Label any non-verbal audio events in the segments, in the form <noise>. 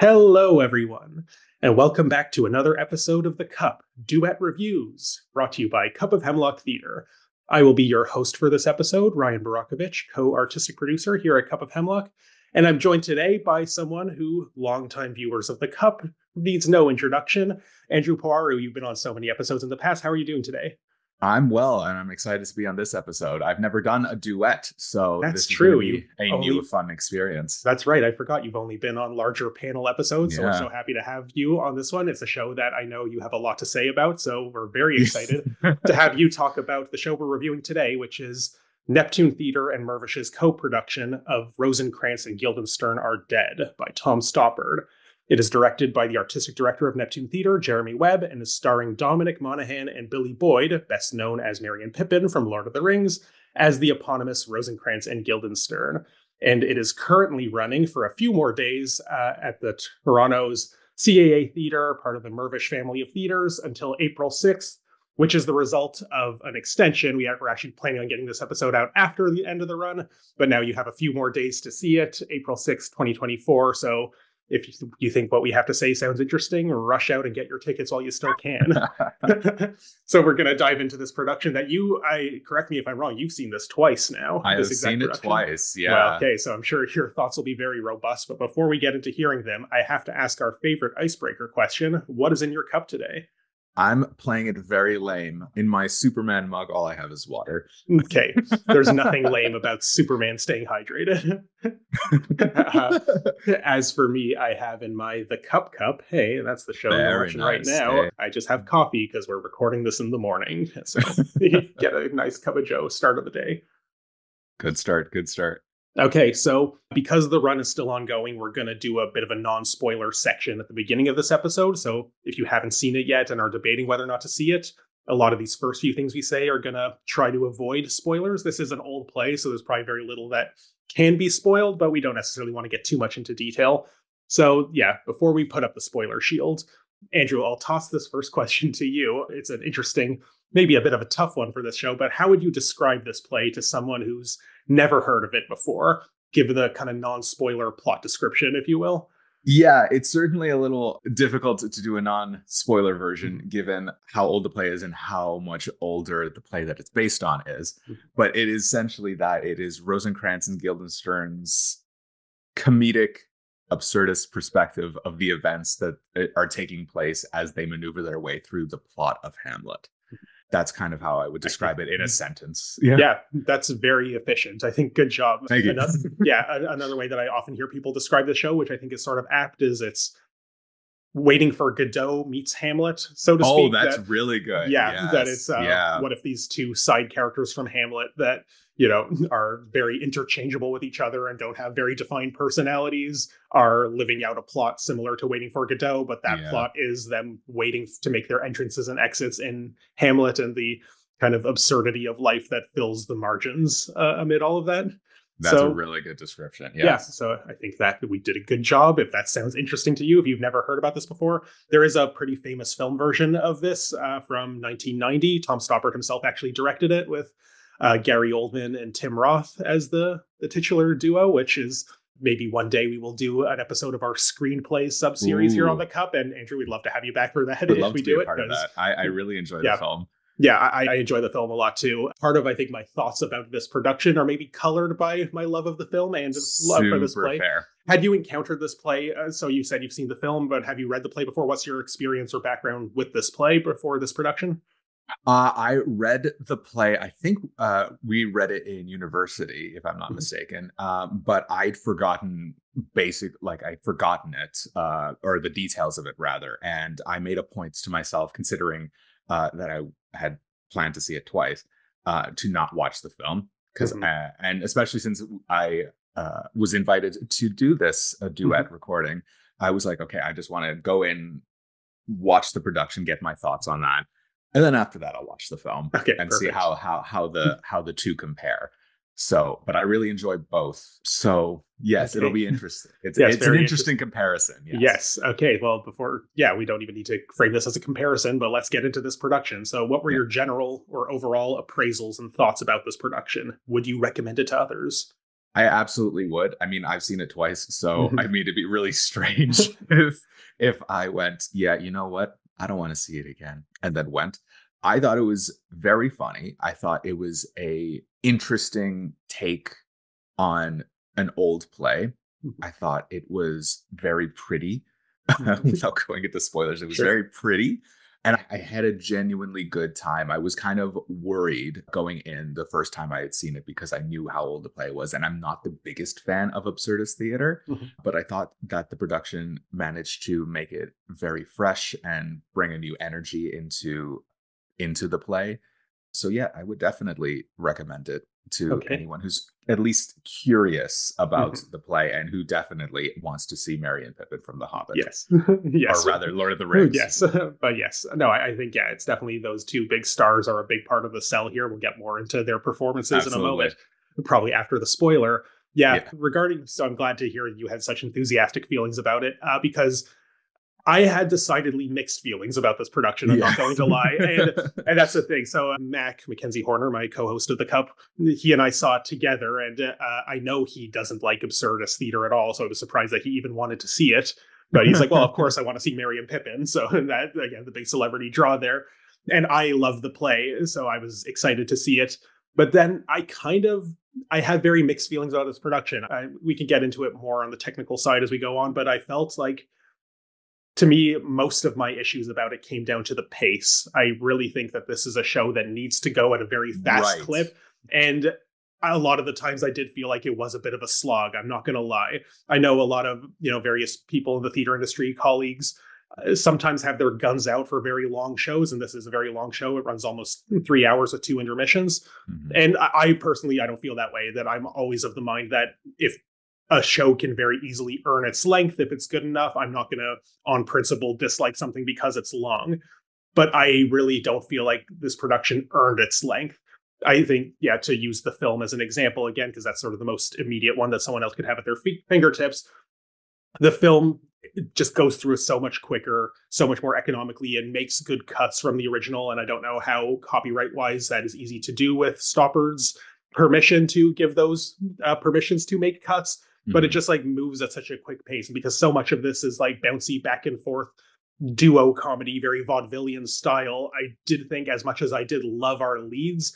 Hello, everyone, and welcome back to another episode of The Cup Duet Reviews, brought to you by Cup of Hemlock Theater. I will be your host for this episode, Ryan Borochovitz, co artistic producer here at Cup of Hemlock, and I'm joined today by someone who, longtime viewers of The Cup, needs no introduction. Andrew Pawarroo, you've been on so many episodes in the past. How are you doing today? I'm well, and I'm excited to be on this episode. I've never done a duet, so That's this true. gonna be a only- new fun experience. That's right. I forgot you've only been on larger panel episodes, so we're Yeah. so happy to have you on this one. It's a show that I know you have a lot to say about, so we're very <laughs> excited to have you talk about the show we're reviewing today, which is Neptune Theater and Mirvish's co-production of Rosencrantz and Guildenstern Are Dead by Tom Stoppard. It is directed by the artistic director of Neptune Theater, Jeremy Webb, and is starring Dominic Monaghan and Billy Boyd, best known as and Pippin from Lord of the Rings, as the eponymous Rosencrantz and Guildenstern. And it is currently running for a few more days uh, at the Toronto's CAA Theater, part of the Mirvish family of theaters, until April 6th, which is the result of an extension. We are, we're actually planning on getting this episode out after the end of the run, but now you have a few more days to see it, April 6th, 2024. So if you, think what we have to say sounds interesting, rush out and get your tickets while you still can. <laughs> <laughs> so we're going to dive into this production that you, I correct me if I'm wrong, you've seen this twice now. I have seen it production. twice. Yeah. Well, okay, so I'm sure your thoughts will be very robust. But before we get into hearing them, I have to ask our favorite icebreaker question What is in your cup today? I'm playing it very lame. In my Superman mug, all I have is water. Okay, there's nothing lame about Superman staying hydrated. Uh, <laughs> as for me, I have in my The Cup Cup. Hey, that's the show Very watching right now. hey. I just have coffee because we're recording this in the morning. <laughs> So <laughs> get a nice cup of Joe, start of the day. good start. Good start. Okay, so because the run is still ongoing, we're going to do a bit of a non spoiler section at the beginning of this episode. So if you haven't seen it yet and are debating whether or not to see it, a lot of these first few things we say are going to try to avoid spoilers. This is an old play, so there's probably very little that can be spoiled, but we don't necessarily want to get too much into detail. So, yeah, before we put up the spoiler shield, Andrew, I'll toss this first <laughs> question to you. It's an interesting, maybe a bit of a tough one for this show, but how would you describe this play to someone who's never heard of it before? Give the kind of non spoiler plot description, if you will. Yeah, it's certainly a little difficult to do a non spoiler version Mm-hmm. given how old the play is and how much older the play that it's based on is. Mhm. But it is essentially that it is Rosencrantz and Guildenstern's comedic, absurdist perspective of the events that uh, are taking place as they maneuver their way through the plot of Hamlet. That's kind of how I would describe it in a sentence. Yeah. that's very efficient. I think good job. Thank you. Another, yeah, another way that I often hear people describe the show, which I think is sort of apt, is it's waiting for Godot meets Hamlet, so to speak. Oh, that's that- really good. yeah, that it's uh, yeah. what if these two side characters from Hamlet that you know <laughs> are very interchangeable with each other and don't have very defined personalities are living out a plot similar to Waiting for Godot, but that Yeah. plot is them waiting to make their entrances and exits in Hamlet and the kind of absurdity of life that fills the margins uh, amid all of that. That's so- a really good description. Yeah, Yes. so I think that we did a good job. If that sounds interesting to you, if you've never heard about this before, there is a pretty famous film version of this uh, from 1990. Tom Stoppard himself actually directed it with uh, Gary Oldman and Tim Roth as the the titular duo, which is maybe one day we will do an episode of our screenplay sub series here on the Cup. And Andrew, we'd love to have you back for that Would if love we do it. part of 'cause- that. I, I really enjoy Yeah. the film. yeah, I, I enjoy the film a lot too. Part of I think my thoughts about this production are maybe colored by my love of the film and love for this play. fair. Had you encountered this play? Uh, so you said you've seen the film, but have you read the play before? What's your experience or background with this play before this production? Uh, I read the play. I think uh, we read it in university, if I'm not Mhm. mistaken. Um, but I'd forgotten basic, like I'd forgotten it, uh, or the details of it rather. And I made a point to myself, considering uh, that I had planned to see it twice, uh, to not watch the film because, Mhm. uh, and especially since I uh, was invited to do this uh, duet Mm-hmm. recording, I was like, okay, I just want to go in, watch the production, get my thoughts on that, and then after that, I'll watch the film Okay, and see how how how the <laughs> how the two compare. So, but I really enjoy both. So, yes, it'll be <laughs> interesting. It's Yes, it's an very interesting comparison. Yes. Yes. Okay. Well, before, yeah, we don't even need to frame this as a comparison, but let's get into this production. So, what were Yeah. your general or overall appraisals and thoughts about this production? Would you recommend it to others? I absolutely would. I mean, I've seen it twice, so Mhm. I mean, it'd be really <laughs> strange if if I went, yeah, you know what? I don't want to see it again, and then went. I thought it was very funny. I thought it was a interesting take on an old play. Mhm. I thought it was very pretty. <laughs> Mhm. Without going into spoilers, it was Sure. very pretty. And I- had a genuinely good time. I was kind of worried going in the first time I had seen it because I knew how old the play was. And I'm not the biggest fan of absurdist theater, Mhm. but I thought that the production managed to make it very fresh and bring a new energy into into the play. So yeah, I would definitely recommend it to Okay. anyone who's at least curious about Mhm. the play and who definitely wants to see Merry and Pippin from The Hobbit. Yes. <laughs> yes. Or rather, Lord of the <laughs> Rings. Yes, <laughs> but yes, no, I, I think yeah, it's definitely those two big stars are a big part of the sell here. We'll get more into their performances in a moment, probably after the spoiler. Yeah, Yeah. regarding, so I'm glad to hear you had such enthusiastic feelings about it uh, because I had decidedly mixed feelings about this production. I'm not going to lie, and <laughs> and that's the thing. So uh, Mac Mackenzie Horner, my co-host of the Cup, he and I saw it together, and uh, I know he doesn't like absurdist theater at all. So I was surprised that he even wanted to see it. But he's like, well, of course I want to see Merry and Pippin. So <laughs> that again, the big celebrity draw there. And I love the play, so I was excited to see it. But then I kind of I had very mixed feelings about this production. I, we can get into it more on the technical side as we go on, but I felt like to me, most of my issues about it came down to the pace. I really think that this is a show that needs to go at a very fast Right. clip. And a lot of the times I did feel like it was a bit of a slog. I'm not going to lie. I know a lot of, you know, various people in the theater industry, colleagues, uh, sometimes have their guns out for very long shows. And this is a very long show. It runs almost three hours with two intermissions. Mhm. And I, I personally, I don't feel that way. That I'm always of the mind that if a show can very easily earn its length if it's good enough, I'm not going to, on principle, dislike something because it's long. But I really don't feel like this production earned its length. I think, yeah, to use the film as an example again, because that's sort of the most immediate one that someone else could have at their fingertips. The film just goes through so much quicker, so much more economically, and makes good cuts from the original. And I don't know how copyright wise that is easy to do with Stoppard's permission to give those uh, permissions to make cuts but it Mhm. just like moves at such a quick pace and because so much of this is like bouncy back and forth duo comedy very vaudevillian style. I did think as much as i did love our leads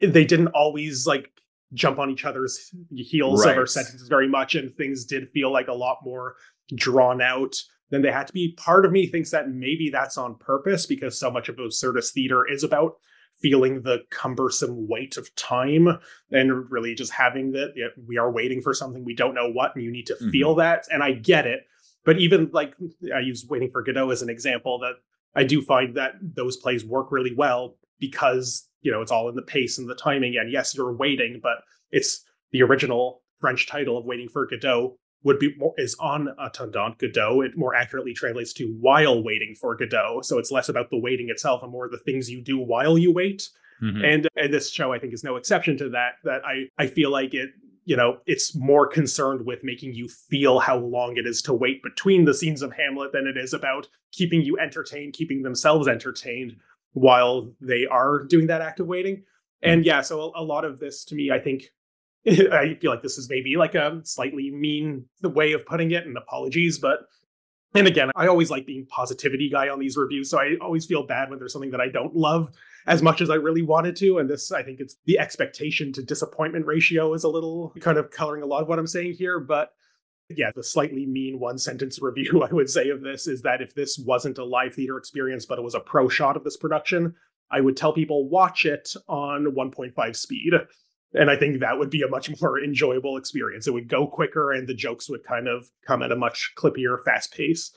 they didn't always like jump on each other's heels of our sentences very much and things did feel like a lot more drawn out than they had to be. Part of me thinks that maybe that's on purpose because so much of absurdist theater is about feeling the cumbersome weight of time and really just having that yeah, we are waiting for something we don't know what and you need to Mhm. feel that and i get it but even like i use waiting for godot as an example that i do find that those plays work really well because you know it's all in the pace and the timing and yes you're waiting but it's the original french title of waiting for godot would be more is on attendant godot. It more accurately translates to while waiting for godot. So it's less about the waiting itself and more the things you do while you wait. Mhm. and and this show i think is no exception to that that i i feel like it you know it's more concerned with making you feel how long it is to wait between the scenes of hamlet than it is about keeping you entertained keeping themselves entertained while they are doing that act of waiting. And yeah so a, a lot of this to me i think <laughs> i feel like this is maybe like a slightly mean the way of putting it and apologies but and again i always like being positivity guy on these reviews so i always feel bad when there's something that i don't love as much as I really wanted to. And this, I think it's the expectation to disappointment ratio is a little kind of coloring a lot of what I'm saying here. But yeah, the slightly mean one sentence <laughs> review I would say of this is that if this wasn't a live theater experience, but it was a pro shot of this production, I would tell people watch it on 1.5 speed. And I think that would be a much more enjoyable experience. It would go quicker and the jokes would kind of come at a much clippier, fast pace.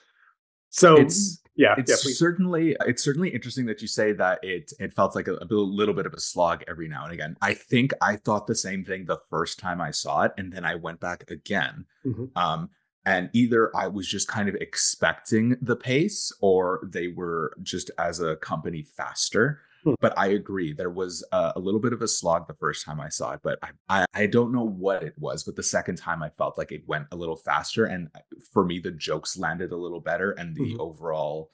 So It's- yeah, it's yeah, certainly it's certainly interesting that you say that it it felt like a, a little bit of a slog every now and again. I think I thought the same thing the first time I saw it, and then I went back again. Mhm. Um, and either I was just kind of expecting the pace, or they were just as a company faster. Hmm. But I agree, there was a, a little bit of a slog the first time I saw it, but I, I I don't know what it was. But the second time I felt like it went a little faster, and for me the jokes landed a little better, and the Mhm. overall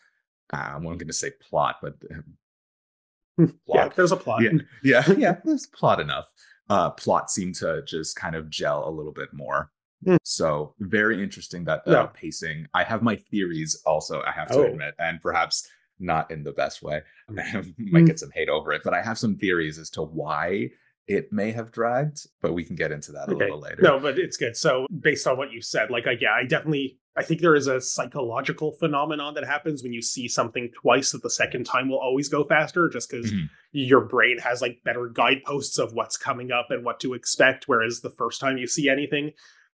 uh, I'm not going to say plot, but <laughs> yeah, plot. there's a plot. Yeah, <laughs> yeah, <laughs> yeah. There's plot enough. uh, plot seemed to just kind of gel a little bit more. Hmm. So very interesting that uh, Yeah. pacing. I have my theories also. I have to Oh. admit, and perhaps not in the best way. <laughs> I Hmm. might get some hate over it, but I have some theories as to why it may have dragged. But we can get into that a Okay. little later. No, but it's good. So based on what you said, like I yeah, I definitely I think there is a psychological phenomenon that happens when you see something twice that the second time will always go faster just because Mhm. your brain has like better guideposts of what's coming up and what to expect. Whereas the first time you see anything, th-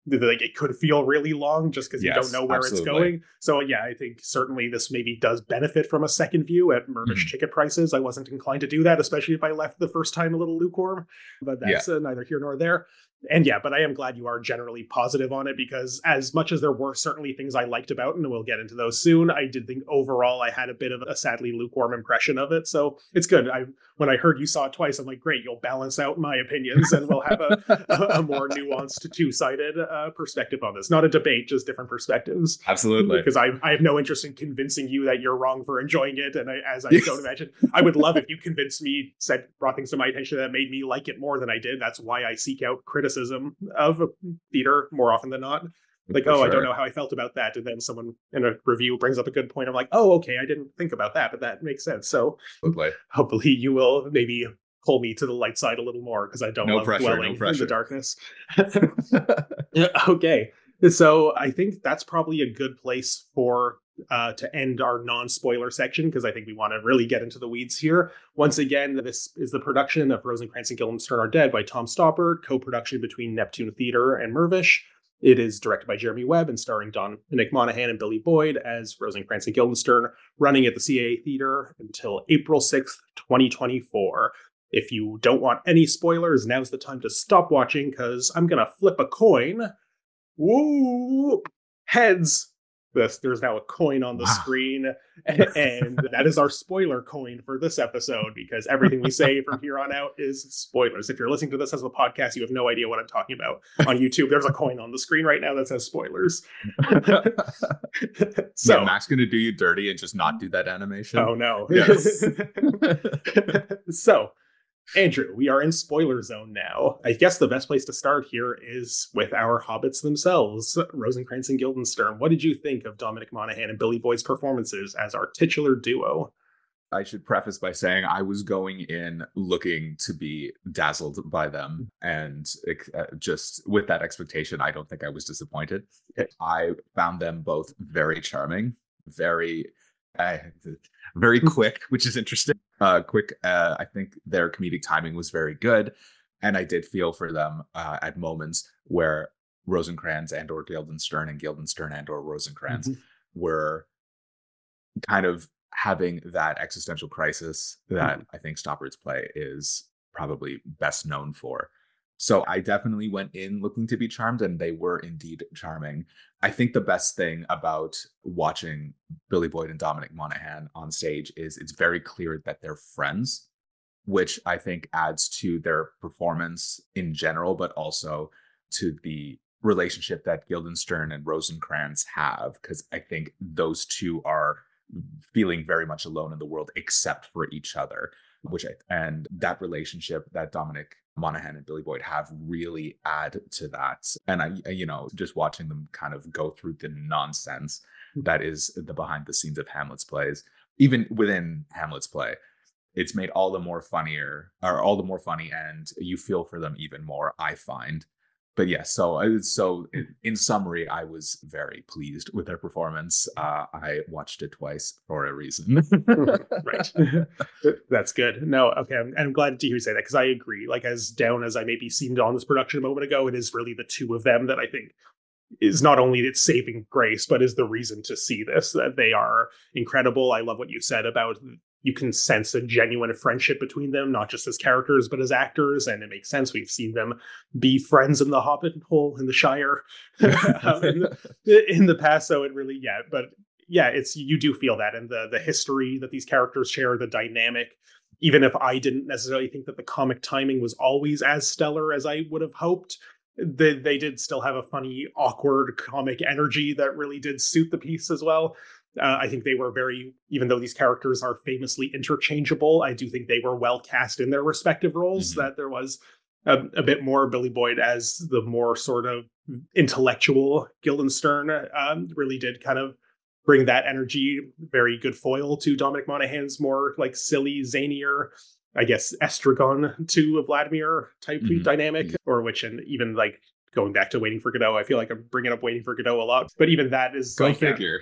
like it could feel really long just because you don't know where it's going. So yeah, I think certainly this maybe does benefit from a second view at Mirvish Mhm. ticket prices. I wasn't inclined to do that, especially if I left the first time a little lukewarm. But that's uh, neither here nor there and yeah, but I am glad you are generally positive on it because as much as there were certainly things I liked about, it, and we'll get into those soon, I did think overall I had a bit of a sadly lukewarm impression of it. So it's good. I when I heard you saw it twice, I'm like, great, you'll balance out my opinions and we'll have a, a, a more <laughs> nuanced two sided uh, perspective on this. Not a debate, just different perspectives. Absolutely. Because I, I have no interest in convincing you that you're wrong for enjoying it. And I, as I don't <laughs> imagine, I would love if you convinced me, said, brought things to my attention that made me like it more than I did. That's why I seek out criticism of theater more often than not. Mm, like, For oh, I don't know how I felt about that. And then someone in a review brings up a good point. I'm like, oh, okay, I didn't think about that, but that makes sense. So Absolutely. hopefully you will maybe pull me to the light side a little more because I don't No love pressure, no dwelling in the darkness. <laughs> Okay. So I think that's probably a good place for uh, to end our non-spoiler section because I think we want to really get into the weeds here. Once again, this is the production of Rosencrantz and Guildenstern Are Dead by Tom Stoppard, co-production between Neptune Theater and Mirvish. It is directed by Jeremy Webb and starring Dominic Monaghan and Billy Boyd as Rosencrantz and Guildenstern, running at the CAA Theater until April 6th, 2024. If you don't want any spoilers, now's the time to stop watching because I'm going to flip a coin. Woo! Heads. This, there's now a coin on the Wow. screen, <laughs> and that is our spoiler coin for this episode because everything we say from here on out is spoilers. If you're listening to this as a podcast, you have no idea what I'm talking about. On YouTube, there's a coin on the screen right now that says spoilers. <laughs> so so, Max gonna do you dirty and just not do that animation. oh no. Yes. <laughs> so, Andrew, we are in spoiler zone now. I guess the best place to start here is with our hobbits themselves, Rosencrantz and Guildenstern. What did you think of Dominic Monaghan and Billy Boyd's performances as our titular duo? I should preface by saying I was going in looking to be dazzled by them, and uh, just with that expectation, I don't think I was disappointed. I found them both very charming, very, uh, very quick, which is interesting. Uh, quick. Uh, I think their comedic timing was very good, and I did feel for them uh, at moments where Rosencrantz and or Guildenstern and Guildenstern and or Rosencrantz Mhm. were kind of having that existential crisis that I think Stoppard's play is probably best known for. So I definitely went in looking to be charmed, and they were indeed charming. I think the best thing about watching Billy Boyd and Dominic Monaghan on stage is it's very clear that they're friends, which I think adds to their performance in general, but also to the relationship that Guildenstern and Rosencrantz have, because I think those two are feeling very much alone in the world except for each other which I, and that relationship that Dominic Monaghan and Billy Boyd have really add to that and I you know just watching them kind of go through the nonsense hmm. that is the behind the scenes of Hamlet's plays even within Hamlet's play it's made all the more funnier or all the more funny and you feel for them even more I find but yeah, so so in, in summary, I was very pleased with their performance. Uh, I watched it twice for a reason. <laughs> <laughs> right. <laughs> That's good. No, okay. I'm, I'm glad to hear you say that because I agree. Like, as down as I maybe seemed on this production a moment ago, it is really the two of them that I think is not only its saving grace, but is the reason to see this. That they are incredible. I love what you said about you can sense a genuine friendship between them, not just as characters, but as actors. And it makes sense. We've seen them be friends in the Hobbit hole in the Shire um, <laughs> in, the, <laughs> in the past. So it really, yeah, but yeah, it's you do feel that and the the history that these characters share, the dynamic. Even if I didn't necessarily think that the comic timing was always as stellar as I would have hoped, they they did still have a funny, awkward comic energy that really did suit the piece as well. Uh, I think they were very, even though these characters are famously interchangeable, I do think they were well cast in their respective roles. Mhm. That there was a, a, bit more Billy Boyd as the more sort of intellectual Guildenstern um, really did kind of bring that energy. Very good foil to Dominic Monaghan's more like silly, zanier, I guess, Estragon to a Vladimir type mm-hmm. dynamic, or which, and even like going back to Waiting for Godot, I feel like I'm bringing up Waiting for Godot a lot, but even that is go like, figure,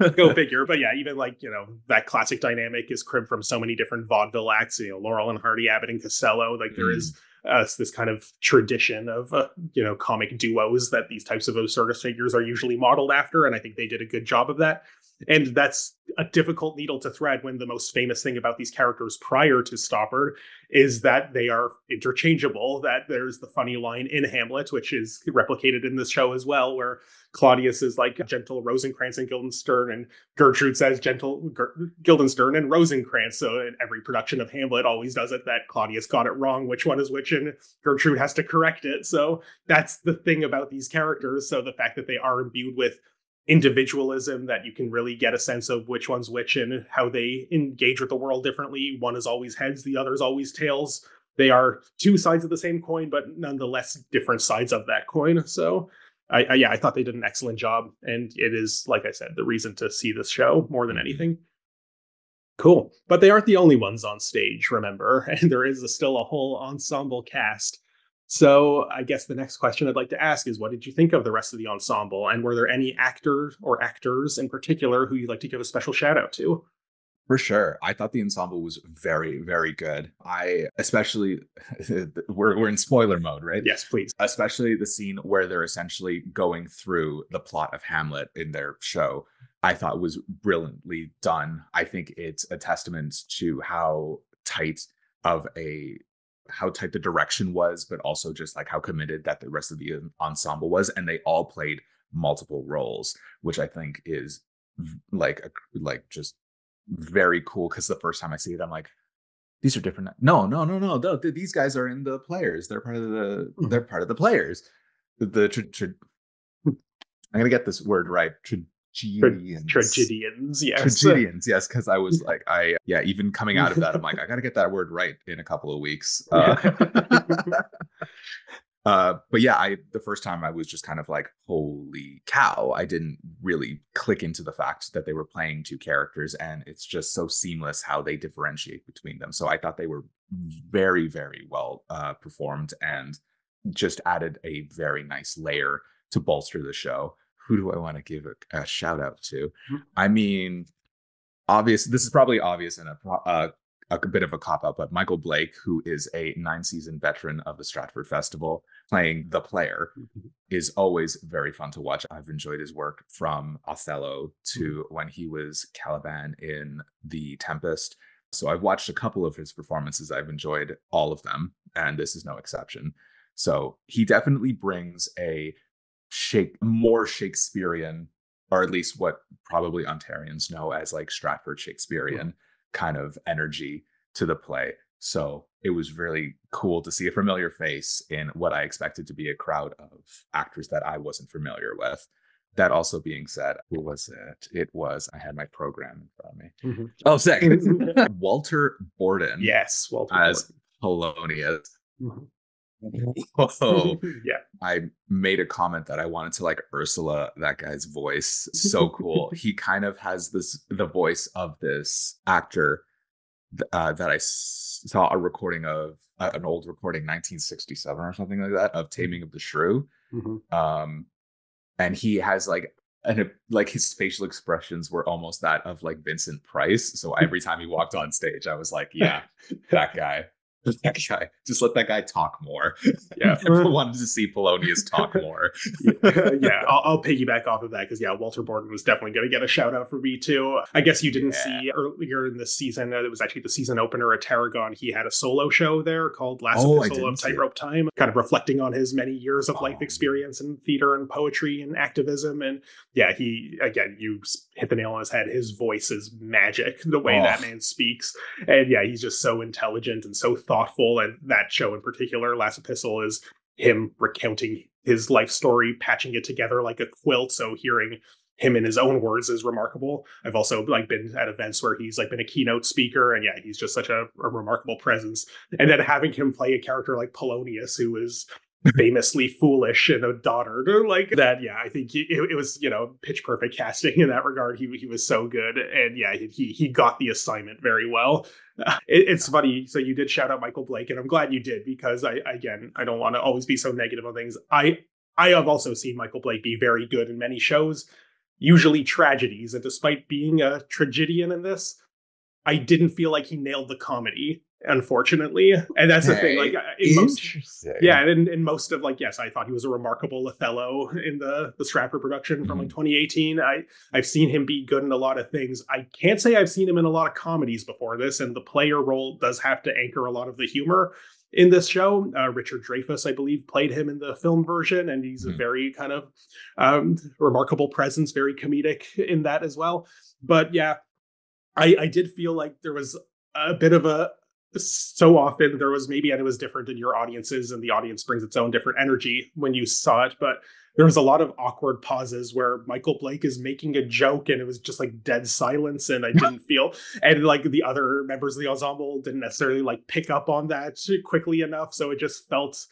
yeah, <laughs> go <laughs> figure. But yeah, even like you know that classic dynamic is cribbed from so many different vaudeville acts. You know, Laurel and Hardy, Abbott and Costello. Like there mm. is uh, this kind of tradition of uh, you know comic duos that these types of absurdist figures are usually modeled after, and I think they did a good job of that. And that's a difficult needle to thread when the most famous thing about these characters prior to Stoppard is that they are interchangeable. That there's the funny line in Hamlet, which is replicated in this show as well, where Claudius is like gentle Rosencrantz and Guildenstern, and Gertrude says gentle Guildenstern and Rosencrantz. So in every production of Hamlet always does it that Claudius got it wrong, which one is which, and Gertrude has to correct it. So that's the thing about these characters. So the fact that they are imbued with individualism that you can really get a sense of which one's which and how they engage with the world differently. One is always heads, the other is always tails. They are two sides of the same coin, but nonetheless different sides of that coin. So, I, I, yeah, I thought they did an excellent job, and it is like I said, the reason to see this show more than mm-hmm. anything. Cool, but they aren't the only ones on stage. Remember, <laughs> and there is a, still a whole ensemble cast so I guess the next question I'd like to ask is what did you think of the rest of the ensemble? And were there any actors or actors in particular who you'd like to give a special shout out to? For sure. I thought the ensemble was very, very good. I especially <laughs> we're we're in spoiler mode, right? Yes, please. Especially the scene where they're essentially going through the plot of Hamlet in their show. I thought was brilliantly done. I think it's a testament to how tight of a how tight the direction was, but also just like how committed that the rest of the ensemble was, and they all played multiple roles, which I think is like a, like just very cool. Because the first time I see it, I'm like, these are different. No, no, no, no. no these guys are in the players. They're part of the. Mm-hmm. They're part of the players. The, the tra- tra- I'm gonna get this word right. Tra- tragedians. tragedians, yes. Tragedians, yes. Because I was <laughs> like, I yeah, even coming out of that, I'm like, I gotta get that word right in a couple of weeks. <laughs> Uh, <laughs> uh, but yeah, I the first time I was just kind of like, holy cow! I didn't really click into the fact that they were playing two characters, and it's just so seamless how they differentiate between them. So I thought they were very, very well uh, performed and just added a very nice layer to bolster the show who do I want to give a, a shout out to? Mm-hmm. I mean, obvious. This is probably obvious in a uh, a bit of a cop out, but Michael Blake, who is a nine season veteran of the Stratford Festival, playing the player, mm-hmm. is always very fun to watch. I've enjoyed his work from Othello to mm-hmm. when he was Caliban in The Tempest. So I've watched a couple of his performances. I've enjoyed all of them, and this is no exception. So he definitely brings a shake more Shakespearean, or at least what probably Ontarians know as like Stratford Shakespearean kind of energy to the play. So it was really cool to see a familiar face in what I expected to be a crowd of actors that I wasn't familiar with. That also being said, who was it? It was I had my program in front of me. Mm-hmm. Oh, sick. <laughs> Walter Borden. Yes, Walter as Borden. Polonius. Mm-hmm. <laughs> Whoa. yeah. I made a comment that I wanted to like Ursula, that guy's voice. So cool. <laughs> he kind of has this, the voice of this actor uh, that I saw a recording of, uh, an old recording, 1967 or something like that, of mm-hmm. Taming of the Shrew. Mm-hmm. Um, and he has like, and like his facial expressions were almost that of like Vincent Price. So every <laughs> time he walked on stage, I was like, yeah, that guy that guy. Just let that guy talk more. Yeah, <laughs> I wanted to see Polonius talk <laughs> more. yeah, <laughs> I'll, I'll, piggyback off of that because yeah, Walter Borden was definitely going to get a shout out for me too. I guess you didn't yeah. see earlier in the season. Uh, it was actually the season opener at Tarragon. He had a solo show there called Last oh, Epistle of Tightrope Time, kind of reflecting on his many years of oh. life experience in theater and poetry and activism. And yeah, he again, you hit the nail on his head. His voice is magic. The way oh. that man speaks, and yeah, he's just so intelligent and so thoughtful. And that show in particular, Last Epistle, is him recounting his life story, patching it together like a quilt. So hearing him in his own words is remarkable. I've also like been at events where he's like been a keynote speaker, and yeah, he's just such a, a remarkable presence. And then having him play a character like Polonius, who is famously foolish and a daughter. Like that yeah i think he, it, it, was you know pitch perfect casting in that regard. He, he was so good and yeah he he got the assignment very well. <laughs> It, it's funny so you did shout out michael blake and i'm glad you did because i again i don't want to always be so negative on things. I i have also seen michael blake be very good in many shows usually tragedies and despite being a tragedian in this i didn't feel like he nailed the comedy unfortunately. And that's the thing like in most yeah and in, in, most of like yes i thought he was a remarkable othello in the the stratford production from mm-hmm. like 2018 i i've seen him be good in a lot of things. I can't say i've seen him in a lot of comedies before this and the player role does have to anchor a lot of the humor in this show. Uh, richard dreyfuss i believe played him in the film version and he's mm-hmm. a very kind of um, remarkable presence very comedic in that as well. But yeah I, I did feel like there was a bit of a so often there was maybe and it was different in your audiences and the audience brings its own different energy when you saw it but there was a lot of awkward pauses where michael blake is making a joke and it was just like dead silence and i didn't feel <laughs> and like the other members of the ensemble didn't necessarily like pick up on that quickly enough so it just felt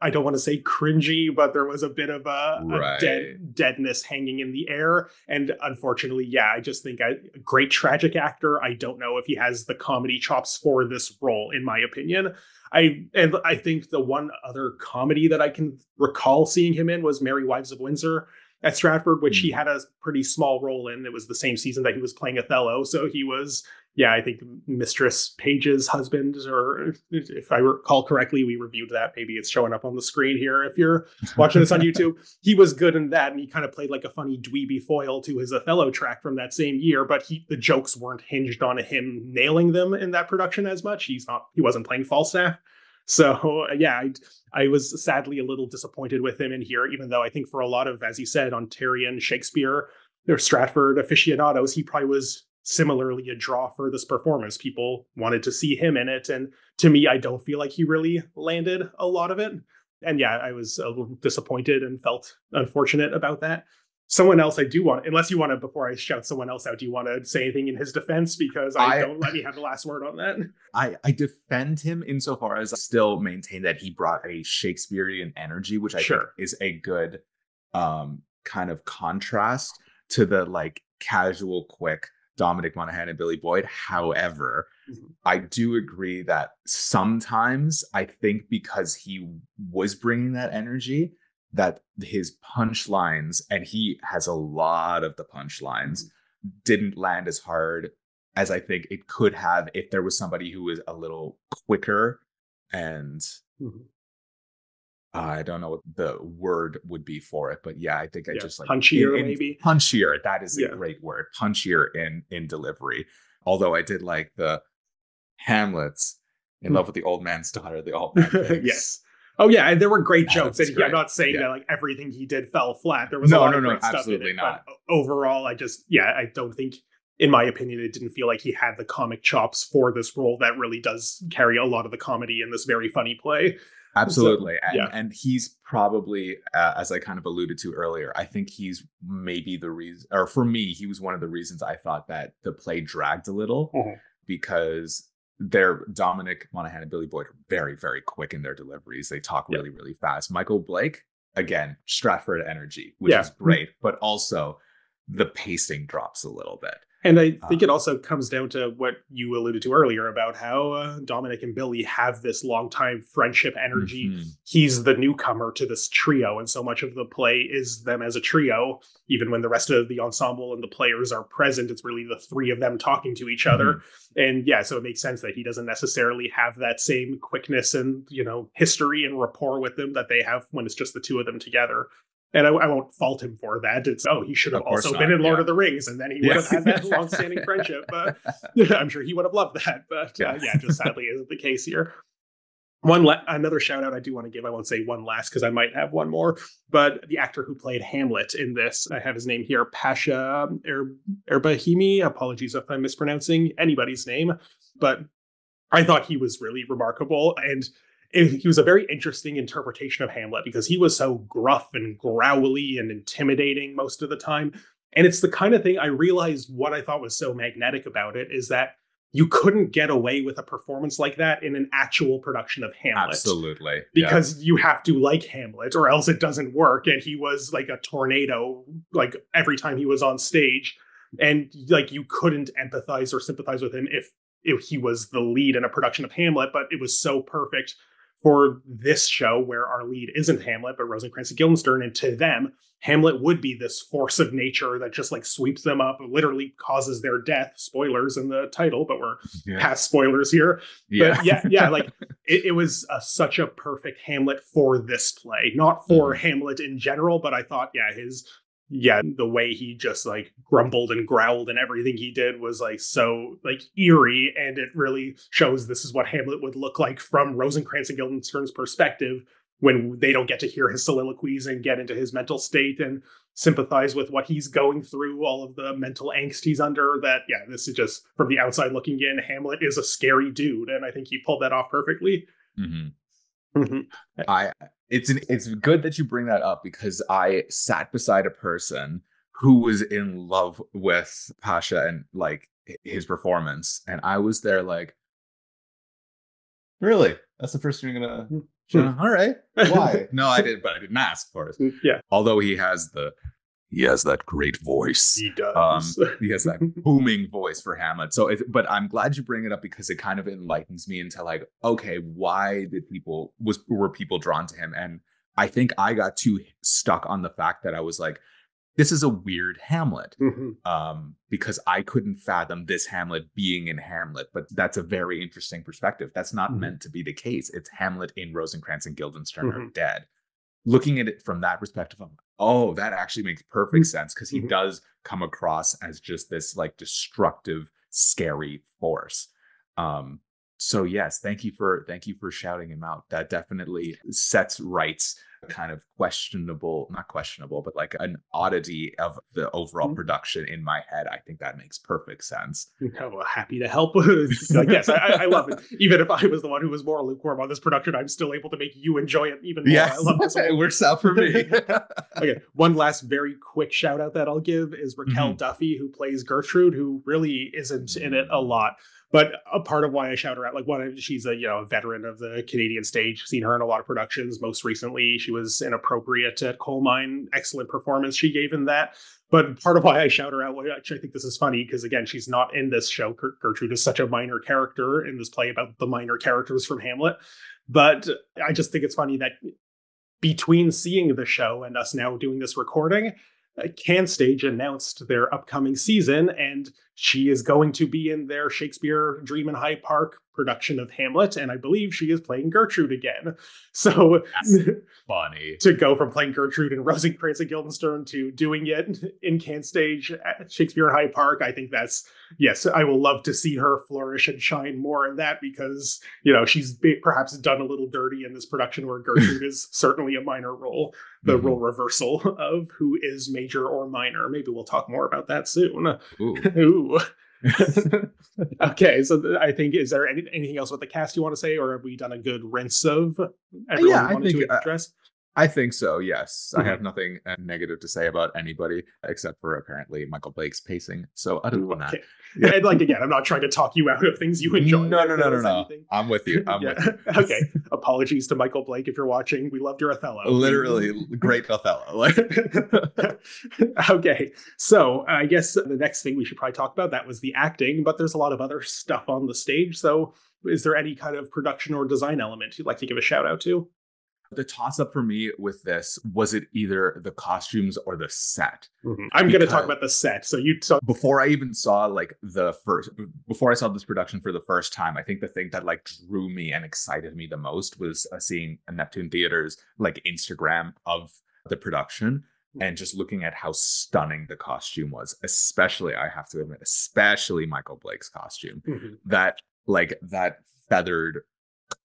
I don't want to say cringy, but there was a bit of a, right. a dead deadness hanging in the air. And unfortunately, yeah, I just think a great tragic actor. I don't know if he has the comedy chops for this role, in my opinion. I and I think the one other comedy that I can recall seeing him in was Merry Wives of Windsor at Stratford, which he hmm. had a pretty small role in. It was the same season that he was playing Othello, so he was yeah, I think Mistress Page's husband, or if I recall correctly, we reviewed that. Maybe it's showing up on the screen here if you're watching this on <laughs> YouTube. He was good in that, and he kind of played like a funny dweeby foil to his Othello track from that same year. But he, the jokes weren't hinged on him nailing them in that production as much. He's not, he wasn't playing Falstaff. So <laughs> yeah, I, I was sadly a little disappointed with him in here, even though I think for a lot of, as you said, Ontarian Shakespeare or Stratford aficionados, he probably was similarly a draw for this performance. People wanted to see him in it. And to me, I don't feel like he really landed a lot of it. And yeah, I was a little disappointed and felt unfortunate about that. Someone else I do want, unless you want to, before I shout someone else out, do you want to say anything in his defense? Because I, I don't let me have the last word on that. I, I defend him insofar as I still maintain that he brought a Shakespearean energy, which I sure. think is a good um, kind of contrast to the like casual, quick Dominic Monaghan and Billy Boyd. However, mm-hmm. I do agree that sometimes I think because he was bringing that energy, that his punchlines, and he has a lot of the punchlines, mm-hmm. didn't land as hard as I think it could have if there was somebody who was a little quicker and mm-hmm. I don't know what the word would be for it, but yeah, I think I yeah, just like punchier in, in, maybe punchier. That is yeah. a great word, punchier in in delivery. Although I did like the Hamlet's in mm. love with the old man's daughter, the old <laughs> man. yes. Oh yeah, and there were great jokes. And I'm not saying yeah. that like everything he did fell flat. There was no, no, great no, absolutely it, not. Overall, I just yeah, I don't think, in my opinion, it didn't feel like he had the comic chops for this role that really does carry a lot of the comedy in this very funny play. <laughs> Absolutely. So, and, yeah. and he's probably, uh, as I kind of alluded to earlier, I think he's maybe the reason, or for me, he was one of the reasons I thought that the play dragged a little mm-hmm. because they're Dominic Monaghan and Billy Boyd are very, very quick in their deliveries. They talk really, yeah. really fast. Michael Blake, again, Stratford energy, which yeah. is great, but also the pacing drops a little bit. And I think it um, also comes down to what you alluded to earlier about how uh, Dominic and Billy have this long time friendship energy. Mm-hmm. He's the newcomer to this trio, and so much of the play is them as a trio. Even when the rest of the ensemble and the players are present, it's really the three of them talking to each other. Mm-hmm. And yeah, so it makes sense that he doesn't necessarily have that same quickness and you know history and rapport with them that they have when it's just the two of them together and I, I, won't fault him for that. It's oh, he should have also not. been in Lord yeah. of the Rings, and then he would yeah. have had that <laughs> long-standing friendship. But <laughs> <laughs> I'm sure he would have loved that. But uh, yeah, just sadly isn't the case here. One la- another shout out I do want to give. I won't say one last because I might have one more. But the actor who played Hamlet in this, I have his name here, Pasha er- Erbahimi. Apologies if I'm mispronouncing anybody's name, but I thought he was really remarkable and he was a very interesting interpretation of Hamlet because he was so gruff and growly and intimidating most of the time. And it's the kind of thing I realized what I thought was so magnetic about it is that you couldn't get away with a performance like that in an actual production of Hamlet. Absolutely. Because yeah. you have to like Hamlet or else it doesn't work. And he was like a tornado, like every time he was on stage. And like you couldn't empathize or sympathize with him if if he was the lead in a production of Hamlet, but it was so perfect for this show where our lead isn't Hamlet, but Rosencrantz and Guildenstern. And to them, Hamlet would be this force of nature that just like sweeps them up, literally causes their death. Spoilers in the title, but we're yeah. past spoilers here. Yeah, but yeah, yeah. <laughs> Like it, it was a, such a perfect Hamlet for this play, not for mm-hmm. Hamlet in general. But I thought, yeah, his yeah, the way he just like grumbled and growled and everything he did was like so like eerie, and it really shows this is what Hamlet would look like from Rosencrantz and Guildenstern's perspective when they don't get to hear his soliloquies and get into his mental state and sympathize with what he's going through, all of the mental angst he's under. That yeah, this is just from the outside looking in. Hamlet is a scary dude, and I think he pulled that off perfectly. Mm-hmm. Mm-hmm. I it's an, it's good that you bring that up because I sat beside a person who was in love with Pasha and like his performance, and I was there like, really? That's the first thing you're gonna. Hmm. All right. Why? <laughs> no, I didn't, but I didn't ask for it. Yeah. Although he has the he has that great voice. He does. Um, <laughs> he has that booming voice for Hamlet. So, if, but I'm glad you bring it up because it kind of enlightens me into like, okay, why did people was were people drawn to him? And I think I got too stuck on the fact that I was like, this is a weird Hamlet, mm-hmm. um, because I couldn't fathom this Hamlet being in Hamlet. But that's a very interesting perspective. That's not mm-hmm. meant to be the case. It's Hamlet in Rosencrantz and Guildenstern mm-hmm. are dead looking at it from that perspective, I'm oh, that actually makes perfect mm-hmm. sense because he mm-hmm. does come across as just this like destructive, scary force. Um, so yes, thank you for thank you for shouting him out. That definitely sets rights kind of questionable, not questionable, but like an oddity of the overall mm-hmm. production in my head. I think that makes perfect sense. well, happy to help. like, yes, I, I, love it. <laughs> Even if I was the one who was more lukewarm on this production, I'm still able to make you enjoy it even more. Yes. I love this. <laughs> it works out for me. <laughs> okay, one last very quick shout out that I'll give is Raquel mm-hmm. Duffy, who plays Gertrude, who really isn't in it a lot. But a part of why I shout her out, like one, she's a you know a veteran of the Canadian stage. Seen her in a lot of productions. Most recently, she was inappropriate at Coal Mine. Excellent performance she gave in that. But part of why I shout her out, which I think this is funny, because again, she's not in this show. Gertrude is such a minor character in this play about the minor characters from Hamlet. But I just think it's funny that between seeing the show and us now doing this recording, uh, CanStage announced their upcoming season, and she is going to be in their Shakespeare Dream in High Park production of Hamlet, and I believe she is playing Gertrude again. <laughs> So <laughs> funny to go from playing Gertrude in Rosencrantz and Guildenstern to doing it <laughs> in CanStage at Shakespeare in High Park. I think that's yes, I will love to see her flourish and shine more in that because you know she's perhaps done a little dirty in this production where Gertrude is certainly a minor role, the mm-hmm. role reversal of who is major or minor. Maybe we'll talk more about that soon. Ooh. Ooh. <laughs> okay, so I think is there any, anything else with the cast you want to say, or have we done a good rinse of everyone yeah, wanted think, to uh, address? I think so. Yes, mm-hmm. I have nothing uh, negative to say about anybody except for apparently Michael Blake's pacing. So other than okay. <laughs> that, and like again, I'm not trying to talk you out of things you enjoy. No, no, no, no, no. I'm with you. I'm <laughs> yeah. with you. <laughs> okay. Apologies to Michael Blake if you're watching. We loved your Othello. Literally, great Othello. okay, so I guess the next thing we should probably talk about that was the acting, but there's a lot of other stuff on the stage. So, is there any kind of production or design element you'd like to give a shout out to? The toss up for me with this was it either the costumes or the set. Mm-hmm. I'm going to talk about the set. So you saw before I even saw like the first before I saw this production for the first time, I think the thing that like drew me and excited me the most was uh, seeing Neptune Theater's like Instagram of the production and just looking at how stunning the costume was, especially I have to admit, especially Michael Blake's costume. Mm-hmm. That like that feathered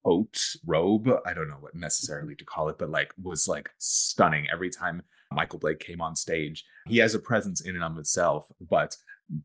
coat robe i don't know what necessarily mm-hmm. to call it but like was like stunning every time michael blake came on stage. He has a presence in and of itself but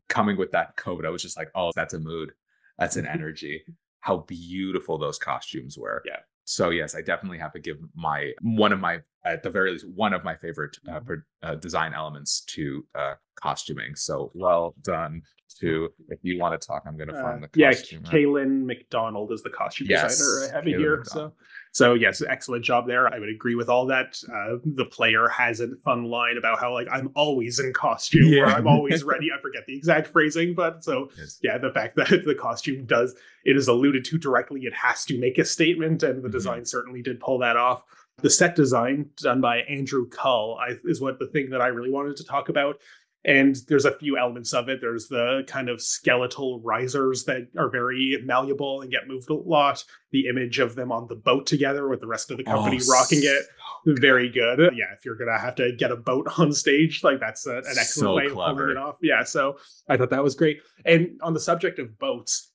coming with that coat i was just like oh that's a mood. That's an <laughs> energy. How beautiful those costumes were. Yeah so yes i definitely have to give my one of my at the very least one of my favorite uh, uh, design elements to uh, costuming. So well done <laughs> to if you want to talk, I'm going to find the costume. Yeah, Kaylin McDonald is the costume yes, designer. I have Kaylin here. McDonald. So so yes, excellent job there. I would agree with all that. Uh, the player has a fun line about how like I'm always in costume yeah. or I'm always <laughs> ready. I forget the exact phrasing, but so yes. yeah, the fact that <laughs> the costume does it is alluded to directly, it has to make a statement, and the mm-hmm. design certainly did pull that off. The set design done by Andrew Cull I, is what the thing that I really wanted to talk about. And there's a few elements of it. There's the kind of skeletal risers that are very malleable and get moved a lot. The image of them on the boat together with the rest of the oh, company oh, rocking it. Very good. Yeah, if you're gonna have to get a boat <laughs> on stage, like that's a, an excellent so way clever. of pulling it off. Yeah, so I thought that was great. And on the subject of boats,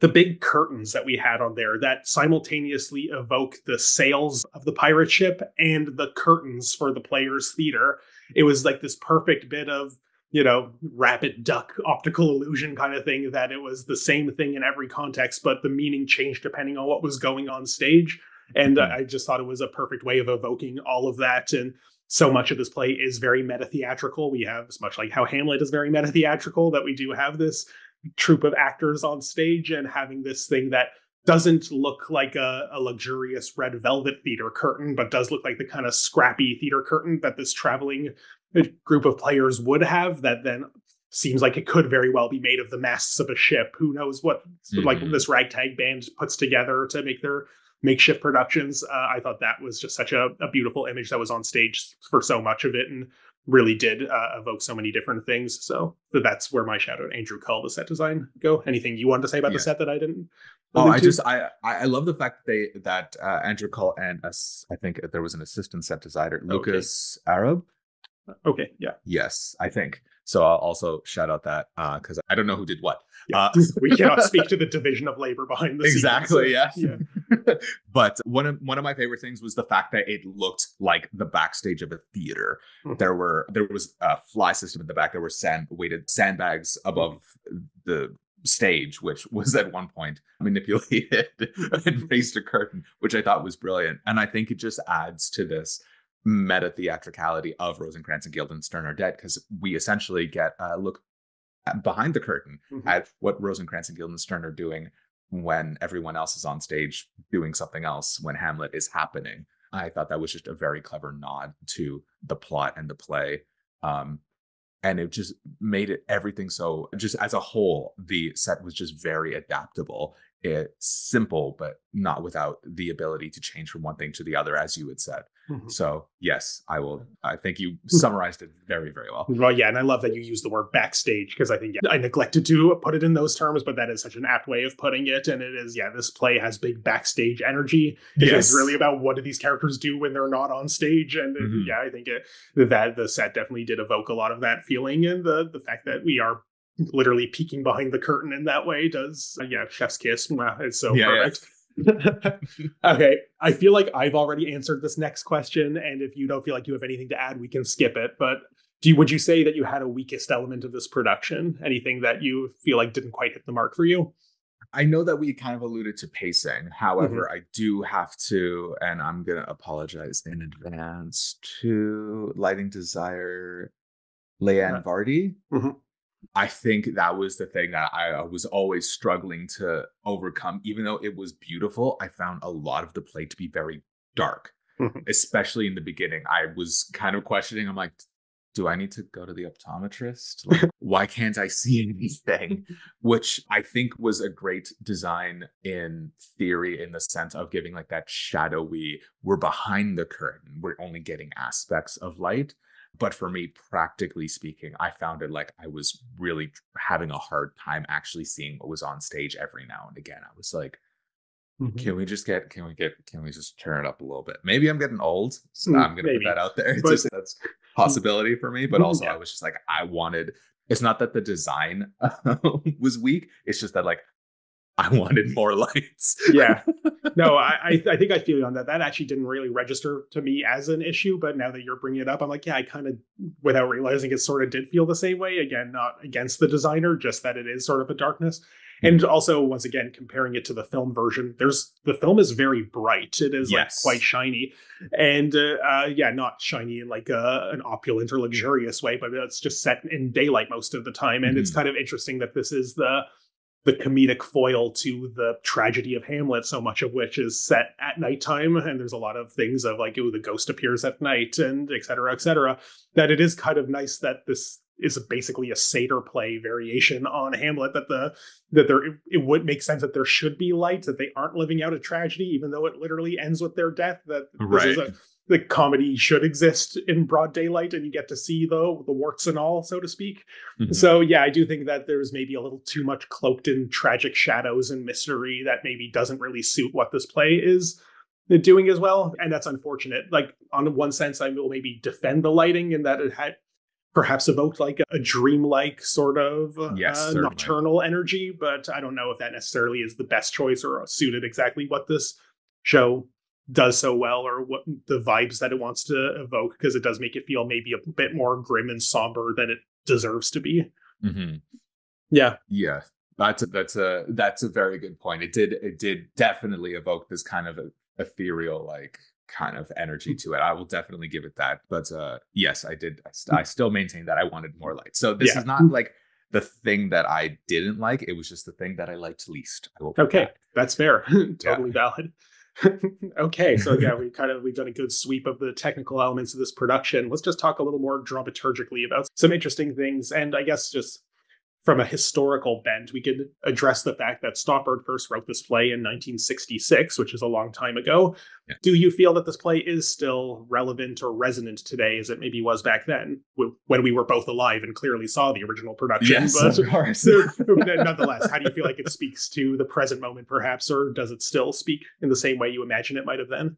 the big curtains that we had on there that simultaneously evoke the sails of the pirate ship and the curtains for the player's theater. It was like this perfect bit of, you know, rabbit duck optical illusion kind of thing that it was the same thing in every context, but the meaning changed depending on what was going on stage. And mm-hmm. I just thought it was a perfect way of evoking all of that. And so much of this play is very meta theatrical. We have, as much like how Hamlet is very meta theatrical, that we do have this troupe of actors on stage and having this thing that doesn't look like a, a, luxurious red velvet theater curtain, but does look like the kind of scrappy theater curtain that this traveling uh, group of players would have. That then seems like it could very well be made of the masts of a ship. Who knows what mm-hmm. like this ragtag band puts together to make their makeshift productions. Uh, I thought that was just such a, a beautiful image that was on stage for so much of it, and really did uh, evoke so many different things. So that's where my shout out Andrew Cull the set design go. Anything you wanted to say about yeah. the set that I didn't? Oh, I just I I love the fact that they that uh, Andrew Cull and us I think there was an assistant set designer Lucas okay. Arab. Okay, yeah. Yes, I think. So I'll also shout out that because uh, I don't know who did what. Yeah. Uh, <laughs> we cannot speak to the <laughs> division of labor behind the exactly, scenes. Exactly. Yeah. <laughs> yeah. but one of one of my favorite things was the fact that it looked like the backstage of a theater. Mm-hmm. There were there was a fly system in the back. There were sand weighted sandbags above mm-hmm. the stage, which was at one point manipulated and raised a curtain, which I thought was brilliant. And I think it just adds to this meta theatricality of Rosencrantz and Guildenstern are dead because we essentially get a look behind the curtain mm-hmm. at what Rosencrantz and Guildenstern are doing when everyone else is on stage doing something else when Hamlet is happening. I thought that was just a very clever nod to the plot and the play. Um, and it just made it everything so just as a whole the set was just very adaptable it's simple but not without the ability to change from one thing to the other as you had said mm-hmm. so yes i will i think you hmm. summarized it very very well well yeah and i love that you use the word backstage because i think yeah, i neglected to put it in those terms but that is such an apt way of putting it and it is yeah this play has big backstage energy it yes. is really about what do these characters do when they're not on stage and mm-hmm. yeah i think it, that the set definitely did evoke a lot of that feeling and the the fact that we are literally peeking behind the curtain in that way does uh, yeah chef's kiss wow, it's so yeah, perfect yeah. <laughs> okay i feel like i've already answered this next question and if you don't feel like you have anything to add we can skip it but do you, would you say that you had a weakest element of this production anything that you feel like didn't quite hit the mark for you I know that we kind of alluded to pacing. However, mm-hmm. I do have to, and I'm going to apologize in advance to Lighting Desire, Leanne yeah. Vardy. Mm-hmm. I think that was the thing that I was always struggling to overcome. Even though it was beautiful, I found a lot of the play to be very dark, mm-hmm. especially in the beginning. I was kind of questioning. I'm like, do I need to go to the optometrist? Like, <laughs> why can't I see anything? <laughs> Which I think was a great design in theory, in the sense of giving like that shadowy, we're behind the curtain, we're only getting aspects of light. But for me, practically speaking, I found it like I was really having a hard time actually seeing what was on stage every now and again. I was like, mm-hmm. can we just get, can we get, can we just turn it up a little bit? Maybe I'm getting old. So mm, I'm going to put that out there. It's <laughs> but, just that's possibility for me. But mm-hmm, also, yeah. I was just like, I wanted, it's not that the design <laughs> was weak. It's just that like I wanted more lights. yeah. <laughs> No, I, I think I feel you on that. That actually didn't really register to me as an issue, but now that you're bringing it up, I'm like, yeah, I kind of, without realizing it, sort of did feel the same way. Again, not against the designer, just that it is sort of a darkness. And also, once again, comparing it to the film version, there's the film is very bright. It is Yes. like quite shiny, and uh, uh, yeah, not shiny in like a, an opulent or luxurious way, but it's just set in daylight most of the time. And it's kind of interesting that this is the the comedic foil to the tragedy of Hamlet, so much of which is set at nighttime. And there's a lot of things of like, oh, the ghost appears at night and et cetera, et cetera. That it is kind of nice that this is basically a satyr play variation on Hamlet. That the that there it would make sense that there should be light, that they aren't living out a tragedy, even though it literally ends with their death. That this is Right. a the comedy should exist in broad daylight, and you get to see the the warts and all, so to speak. Mhm. So yeah, I do think that there's maybe a little too much cloaked in tragic shadows and mystery that maybe doesn't really suit what this play is doing as well, and that's unfortunate. Like on one sense, I will maybe defend the lighting in that it had perhaps evoked like a dreamlike sort of Yes, uh, nocturnal energy, but I don't know if that necessarily is the best choice or suited exactly what this show does so well or what the vibes that it wants to evoke because it does make it feel maybe a bit more grim and somber than it deserves to be. Mhm. Yeah. Yeah, that's a, that's a that's a very good point. It did it did definitely evoke this kind of a, ethereal like kind of energy hmm. to it. I will definitely give it that. But uh yes, I did. I, st- I hmm. still maintain that I wanted more light. So this Yeah. is not hmm. like the thing that I didn't like. It was just the thing that I liked least. I Okay. that. That's fair. <laughs> totally valid. <laughs> okay, so yeah, we kind of we've done a good sweep of the technical elements of this production. Let's just talk a little more dramaturgically about some interesting things, and I guess just from a historical bent, we could address the fact that Stoppard first wrote this play in 1966, which is a long time ago. Yeah. Do you feel that this play is still relevant or resonant today as it maybe was back then, when we were both alive and clearly saw the original production? Yes, but- of course. <laughs> nonetheless, how do you feel like it speaks to the present moment, perhaps, or does it still speak in the same way you imagine it might have then?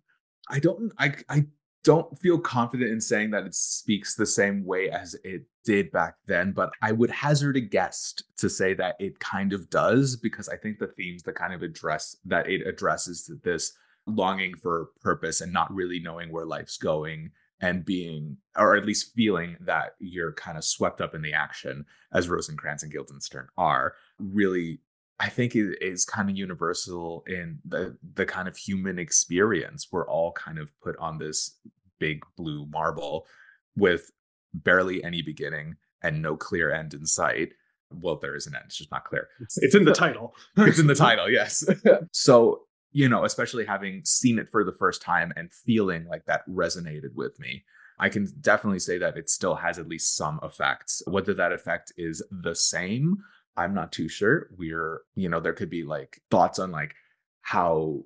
I don't I I don't feel confident in saying that it speaks the same way as it did back then, but I would hazard a guess to say that it kind of does because I think the themes that kind of address that it addresses this longing for purpose and not really knowing where life's going and being or at least feeling that you're kind of swept up in the action as Rosencrantz and Guildenstern are really I think it is kind of universal in the the kind of human experience. We're all kind of put on this big blue marble with barely any beginning and no clear end in sight. Well, there is an end; it's just not clear. It's, it's in the title. It's in the <laughs> title, yes. <laughs> so you know, especially having seen it for the first time and feeling like that resonated with me. I can definitely say that it still has at least some effects. Whether that effect is the same, I'm not too sure. We're, you know, there could be like thoughts on like how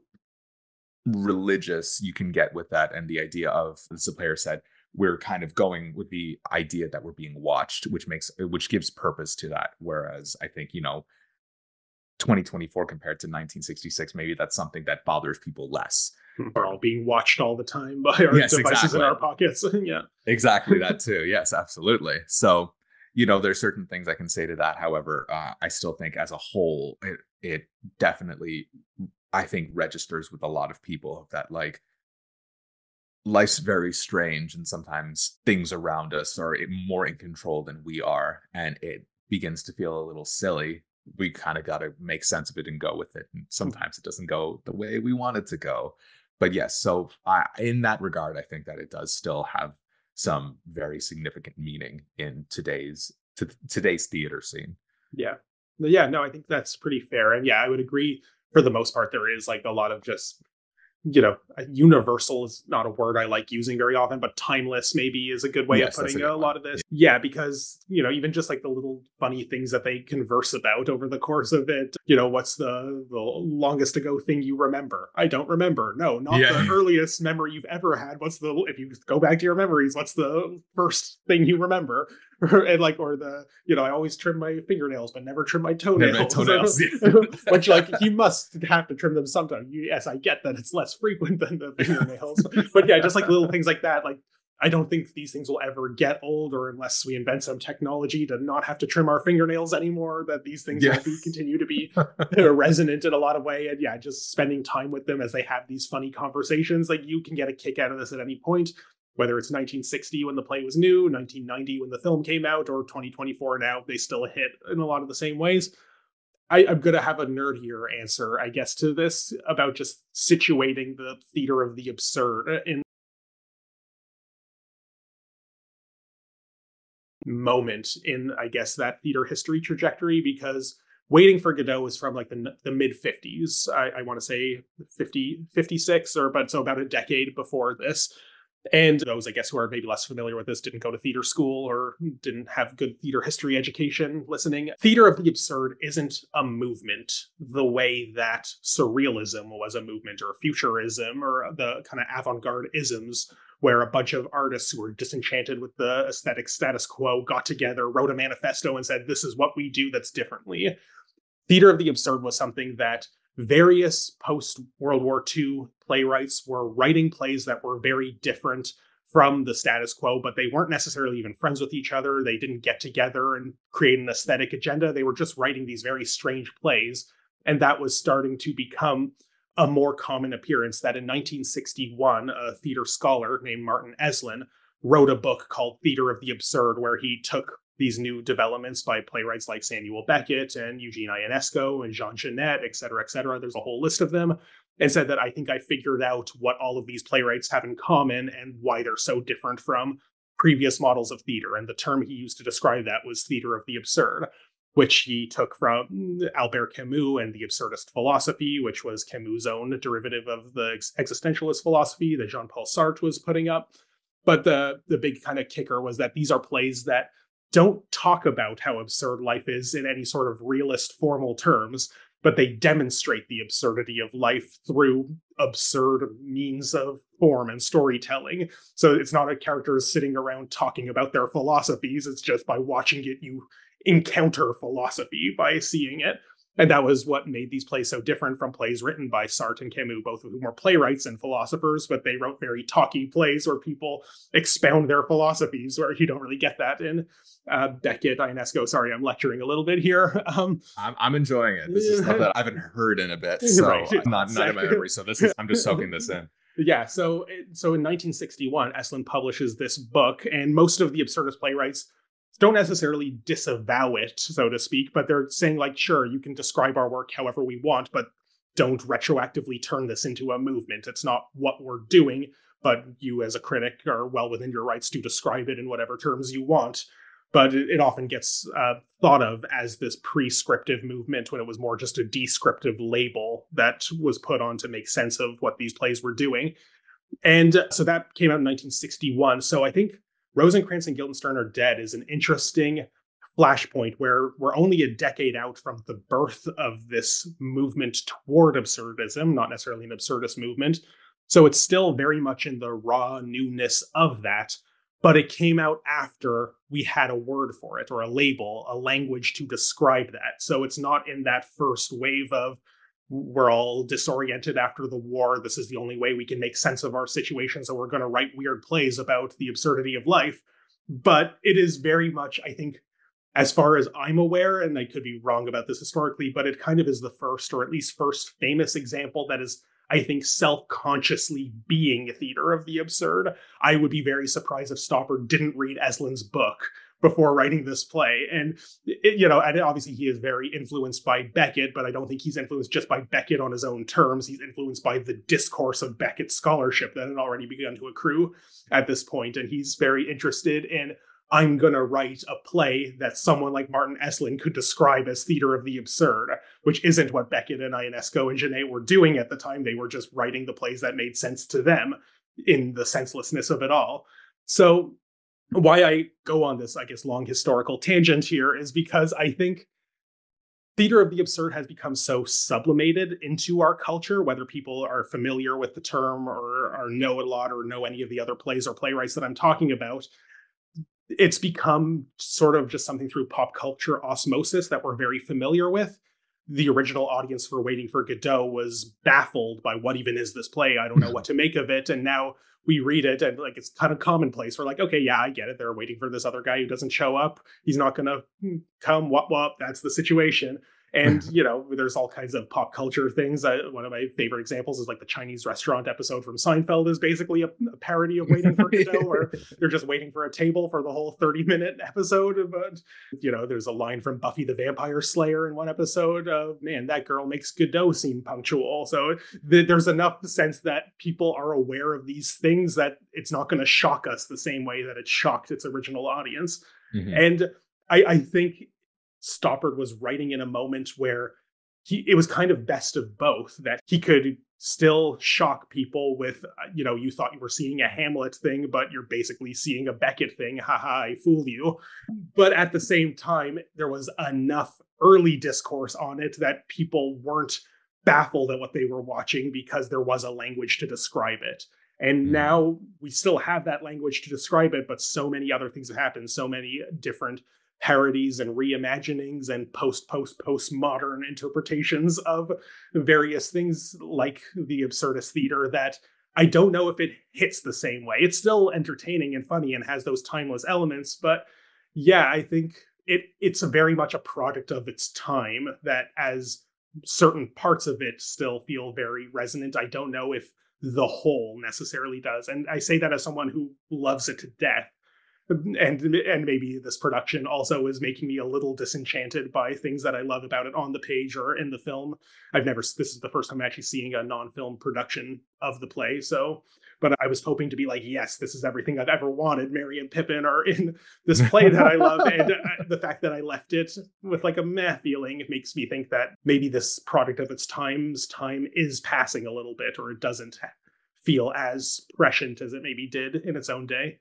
religious you can get with that and the idea of as the player said we're kind of going with the idea that we're being watched which makes uh, which gives purpose to that whereas i think you know 2024 compared to 1966 maybe that's something that bothers people less <laughs> We're all being watched all the time by our Yes, devices in our pockets. <laughs> yeah. exactly that <laughs> too yes absolutely so you know there's certain things i can say to that however uh, i still think as a whole it it definitely i think registers with a lot of people that like life's very strange and sometimes things around us are more in control than we are and it begins to feel a little silly. We kind of got to make sense of it and go with it and sometimes it doesn't go the way we want it to go. But yes so I, in that regard i think that it does still have some very significant meaning in today's to today's theater scene Yeah. Yeah. No, I think that's pretty fair. And yeah, I would agree for the most part, there is like a lot of just, you know, universal is not a word I like using very often, but timeless maybe is a good way Yes, of that's a putting a, lot of this. Yeah, because, you know, even just like the little funny things that they converse about over the course of it. You know, what's the the longest ago thing you remember? I don't remember. No, not Yeah. the earliest memory you've ever had. What's the if you go back to your memories, what's the first thing you remember? <laughs> and like or the you know i always trim my fingernails but never trim my toenails, Never <laughs> toenails, <laughs> which like you must have to trim them sometime. Yes i get that it's less frequent than the fingernails. But yeah just like little things like that like i don't think these things will ever get old or unless we invent some technology to not have to trim our fingernails anymore that these things Yeah. will be, continue to be resonant in a lot of way. And yeah just spending time with them as they have these funny conversations like you can get a kick out of this at any point whether it's 1960 when the play was new 1990 when the film came out or 2024 now they still hit in a lot of the same ways I, am going to have a nerdier answer, I guess, to this about just situating the theater of the absurd uh, in moment in, I guess, that theater history trajectory because Waiting for Godot is from like the, the mid 50s. I, I want to say 50, 56 or but so about a decade before this. And those, I guess, who are maybe less familiar with this didn't go to theater school or didn't have good theater history education listening. Theater of the absurd isn't a movement the way that surrealism was a movement or futurism or the kind of avant garde isms where a bunch of artists who were disenchanted with the aesthetic status quo got together, wrote a manifesto, and said, This is what we do that's differently. Theater of the absurd was something that various post World War II playwrights were writing plays that were very different from the status quo, but they weren't necessarily even friends with each other. They didn't get together and create an aesthetic agenda. They were just writing these very strange plays. And that was starting to become a more common appearance that in 1961, a theater scholar named Martin Esslin wrote a book called Theater of the Absurd, where he took these new developments by playwrights like Samuel Beckett and Eugene Ionesco and Jean Genet, et cetera, et cetera. There's a whole list of them. And said that I think I figured out what all of these playwrights have in common and why they're so different from previous models of theater. And the term he used to describe that was theater of the absurd, which he took from Albert Camus and the absurdist philosophy, which was Camus' own derivative of the existentialist philosophy that Jean Paul Sartre was putting up. But the the big kind of kicker was that these are plays that don't talk about how absurd life is in any sort of realist formal terms, but they demonstrate the absurdity of life through absurd means of form and storytelling. So it's not a character sitting around talking about their philosophies, it's just by watching it, you encounter philosophy by seeing it. And that was what made these plays so different from plays written by Sartre and Camus, both of whom were playwrights and philosophers, but they wrote very talky plays where people expound their philosophies, where you don't really get that in uh, Beckett, Ionesco. Sorry, I'm lecturing a little bit here. <laughs> Um, I'm, I'm enjoying it. This is stuff that I haven't heard in a bit, <laughs> so right. not, not in my memory. So this is I'm just soaking this in. <laughs> Yeah, so so in 1961, Esslin publishes this book, and most of the absurdist playwrights don't necessarily disavow it, so to speak, but they're saying, like, sure, you can describe our work however we want, but don't retroactively turn this into a movement. It's not what we're doing, but you as a critic are well within your rights to describe it in whatever terms you want. But it, often gets uh, thought of as this prescriptive movement when it was more just a descriptive label that was put on to make sense of what these plays were doing. And so that came out in 1961. So I think Rosencrantz and Guildenstern are dead is an interesting flashpoint where we're only a decade out from the birth of this movement toward absurdism, not necessarily an absurdist movement. So it's still very much in the raw newness of that, but it came out after we had a word for it or a label, a language to describe that. So it's not in that first wave of we're all disoriented after the war. This is the only way we can make sense of our situation. So we're going to write weird plays about the absurdity of life. But it is very much, I think, as far as I'm aware, and I could be wrong about this historically, but it kind of is the first, or at least first famous example that is, I think, self consciously being a theater of the absurd. I would be very surprised if Stoppard didn't read Esslin's book before writing this play. And, it, you know, and obviously he is very influenced by Beckett, but I don't think he's influenced just by Beckett on his own terms. He's influenced by the discourse of Beckett's scholarship that had already begun to accrue at this point. And he's very interested in I'm going to write a play that someone like Martin Esslin could describe as theater of the absurd, which isn't what Beckett and Ionesco and Genet were doing at the time. They were just writing the plays that made sense to them in the senselessness of it all. So why I go on this, I guess, long historical tangent here is because I think theater of the absurd has become so sublimated into our culture, whether people are familiar with the term or, or know a lot or know any of the other plays or playwrights that I'm talking about. It's become sort of just something through pop culture osmosis that we're very familiar with. The original audience for Waiting for Godot was baffled by what even is this play? I don't know what to make of it. And now we read it and like it's kind of commonplace. We're like, okay, yeah, I get it. They're waiting for this other guy who doesn't show up. He's not gonna hmm, come. What what? That's the situation. And <laughs> you know, there's all kinds of pop culture things. Uh, one of my favorite examples is like the Chinese restaurant episode from Seinfeld is basically a, a parody of Waiting for Godot, <laughs> where they're just waiting for a table for the whole 30 minute episode. But you know, there's a line from Buffy the Vampire Slayer in one episode of man, that girl makes Godot seem punctual. So th- there's enough sense that people are aware of these things that it's not going to shock us the same way that it shocked its original audience. Mm-hmm. And I, I think Stoppard was writing in a moment where he it was kind of best of both that he could still shock people with uh, you know you thought you were seeing a Hamlet thing but you're basically seeing a Beckett thing. Haha I fooled you. But at the same time there was enough early discourse on it that people weren't baffled at what they were watching because there was a language to describe it. And mm-hmm. now we still have that language to describe it but so many other things have happened so many different parodies and reimaginings and post post post modern interpretations of various things like the absurdist theater that I don't know if it hits the same way. It's still entertaining and funny and has those timeless elements, but yeah, I think it it's very much a product of its time that as certain parts of it still feel very resonant. I don't know if the whole necessarily does. And I say that as someone who loves it to death and and maybe this production also is making me a little disenchanted by things that I love about it on the page or in the film. I've never this is the first time I'm actually seeing a non-film production of the play, so but I was hoping to be like, yes, this is everything I've ever wanted. Merry and Pippin are in this play that I love, <laughs> and uh, the fact that I left it with like a meh feeling makes me think that maybe this product of its times time is passing a little bit, or it doesn't feel as prescient as it maybe did in its own day.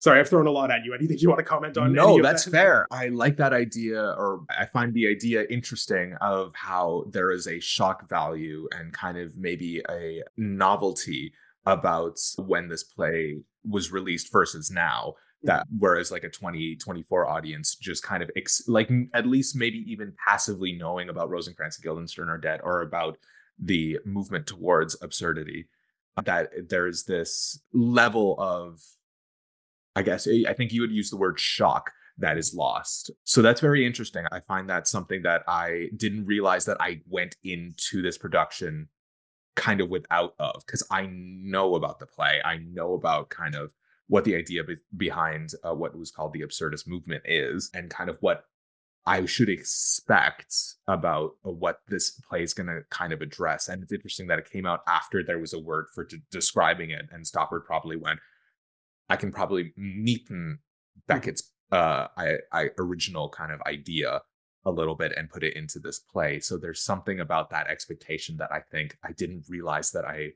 Sorry, I've thrown a lot at you. Anything you want to comment on? No, that's that? fair. I like that idea, or I find the idea interesting of how there is a shock value and kind of maybe a novelty about when this play was released versus now. Hmm. That whereas like a 2024 audience just kind of ex- like at least maybe even passively knowing about Rosencrantz and Guildenstern are dead or about the movement towards absurdity, that there's this level of I guess eh, I think you would use the word shock that is lost. So that's very interesting. I find that something that I didn't realize that I went into this production kind of without of because I know about the play. I know about kind of what the idea be- behind uh, what was called the absurdist movement is and kind of what I should expect about uh, what this play is going to kind of address. And it's interesting that it came out after there was a word for de- describing it, and Stoppard probably went, I can probably neaten mm-hmm. Beckett's uh, I, I original kind of idea a little bit and put it into this play. So there's something about that expectation that I think I didn't realize that I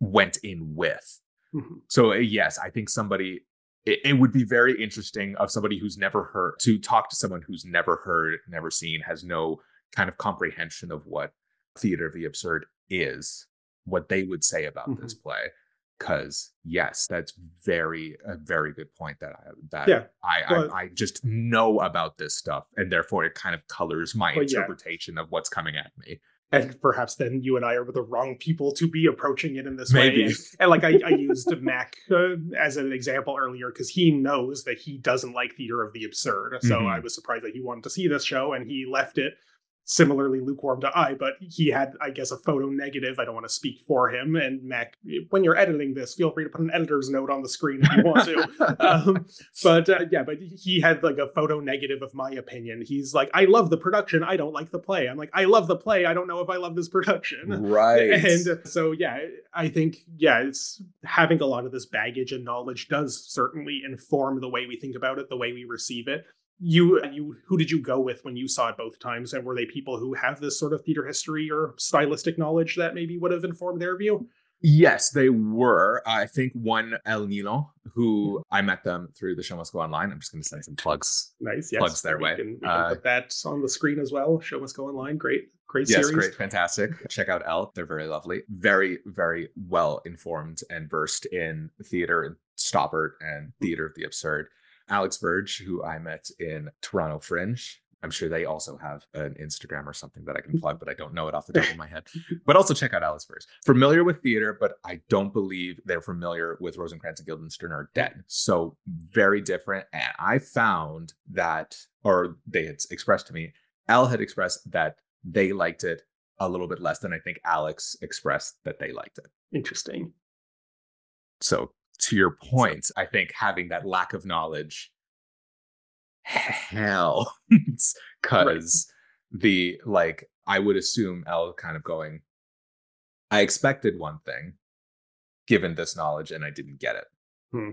went in with. Mm-hmm. So uh, yes, I think somebody it, it, would be very interesting of somebody who's never heard to talk to someone who's never heard, never seen, has no kind of comprehension of what theater of the absurd is, what they would say about mm-hmm. this play because yes that's very a very good point that i that yeah, I, I, I just know about this stuff and therefore it kind of colors my interpretation yeah. of what's coming at me and perhaps then you and I are the wrong people to be approaching it in this Maybe. way. And, and like I, I used Mac uh, as an example earlier because he knows that he doesn't like theater of the absurd. So mm-hmm. I was surprised that he wanted to see this show and he left it similarly lukewarm to I, but he had, I guess, a photo negative. I don't want to speak for him. And Mac, when you're editing this, feel free to put an editor's note on the screen if you want to. <laughs> um, but uh, yeah, but he had like a photo negative of my opinion. He's like, I love the production. I don't like the play. I'm like, I love the play. I don't know if I love this production. Right. And so, yeah, I think, yeah, it's having a lot of this baggage and knowledge does certainly inform the way we think about it, the way we receive it you you who did you go with when you saw it both times? And were they people who have this sort of theater history or stylistic knowledge that maybe would have informed their view? Yes they were. I think one el nino who mm-hmm. i met them through the show must go online. I'm just going to send some plugs nice yes. plugs their we way. can, we can uh, put that on the screen as well. Show must go online great great yes, series. great fantastic. Check out el they're very lovely. Very very well informed and versed in theater and stoppard and theater of the absurd Alex Verge, who I met in Toronto Fringe. I'm sure they also have an Instagram or something that I can plug, but I don't know it off the top of my head. But also check out Alex Verge. Familiar with theater, but I don't believe they're familiar with Rosencrantz and Guildenstern are dead. So very different. And I found that, or they had expressed to me, Al had expressed that they liked it a little bit less than I think Alex expressed that they liked it. Interesting. So to your point, I think having that lack of knowledge hell <laughs> because right. the like I would assume L kind of going, I expected one thing given this knowledge and I didn't get it. Hmm.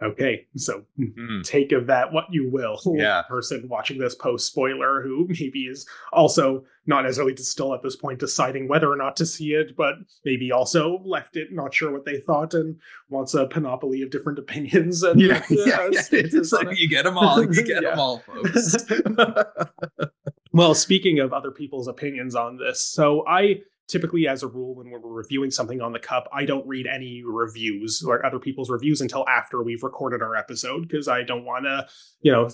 Okay, so mm. take of that what you will. <laughs> Yeah. Person watching this post spoiler who maybe is also not necessarily still at this point deciding whether or not to see it, but maybe also left it not sure what they thought and wants a panoply of different opinions. And <laughs> yeah, uh, yeah, yeah. <laughs> It's like you get them all. You get them all, folks. well, speaking of other people's opinions on this, so I typically as a rule when we're reviewing something on the cup i don't read any reviews or other people's reviews until after we've recorded our episode because i don't want to you know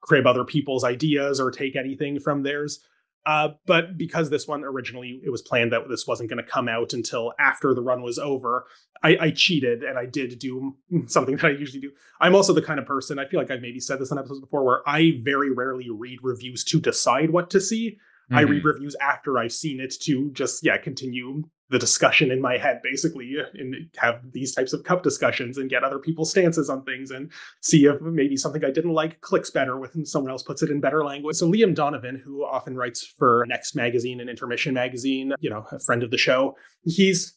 crib other people's ideas or take anything from theirs. Uh, but because this one originally it was planned that this wasn't going to come out until after the run was over I, I, cheated and i did do something <laughs> that i usually do. I'm also the kind of person i feel like i've maybe said this in episodes before where i very rarely read reviews to decide what to see Mm-hmm. I read mm-hmm. reviews after I've seen it to just yeah continue the discussion in my head basically and have these types of cup discussions and get other people's stances on things and see if maybe something I didn't like clicks better with and someone else puts it in better language. So Liam Donovan, who often writes for Next Magazine and Intermission Magazine, you know, a friend of the show, he's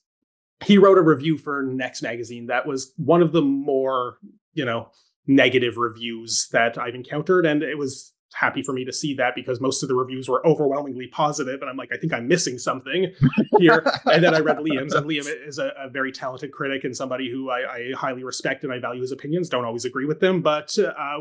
he wrote a review for Next Magazine that was one of the more, you know, negative reviews that I've encountered. And it was happy for me to see that because most of the reviews were overwhelmingly positive, and I'm like, I think I'm missing something <laughs> here. and then I read Liam's, and Liam is a, a very talented critic and somebody who I, I, highly respect and I value his opinions. Don't always agree with them, but uh,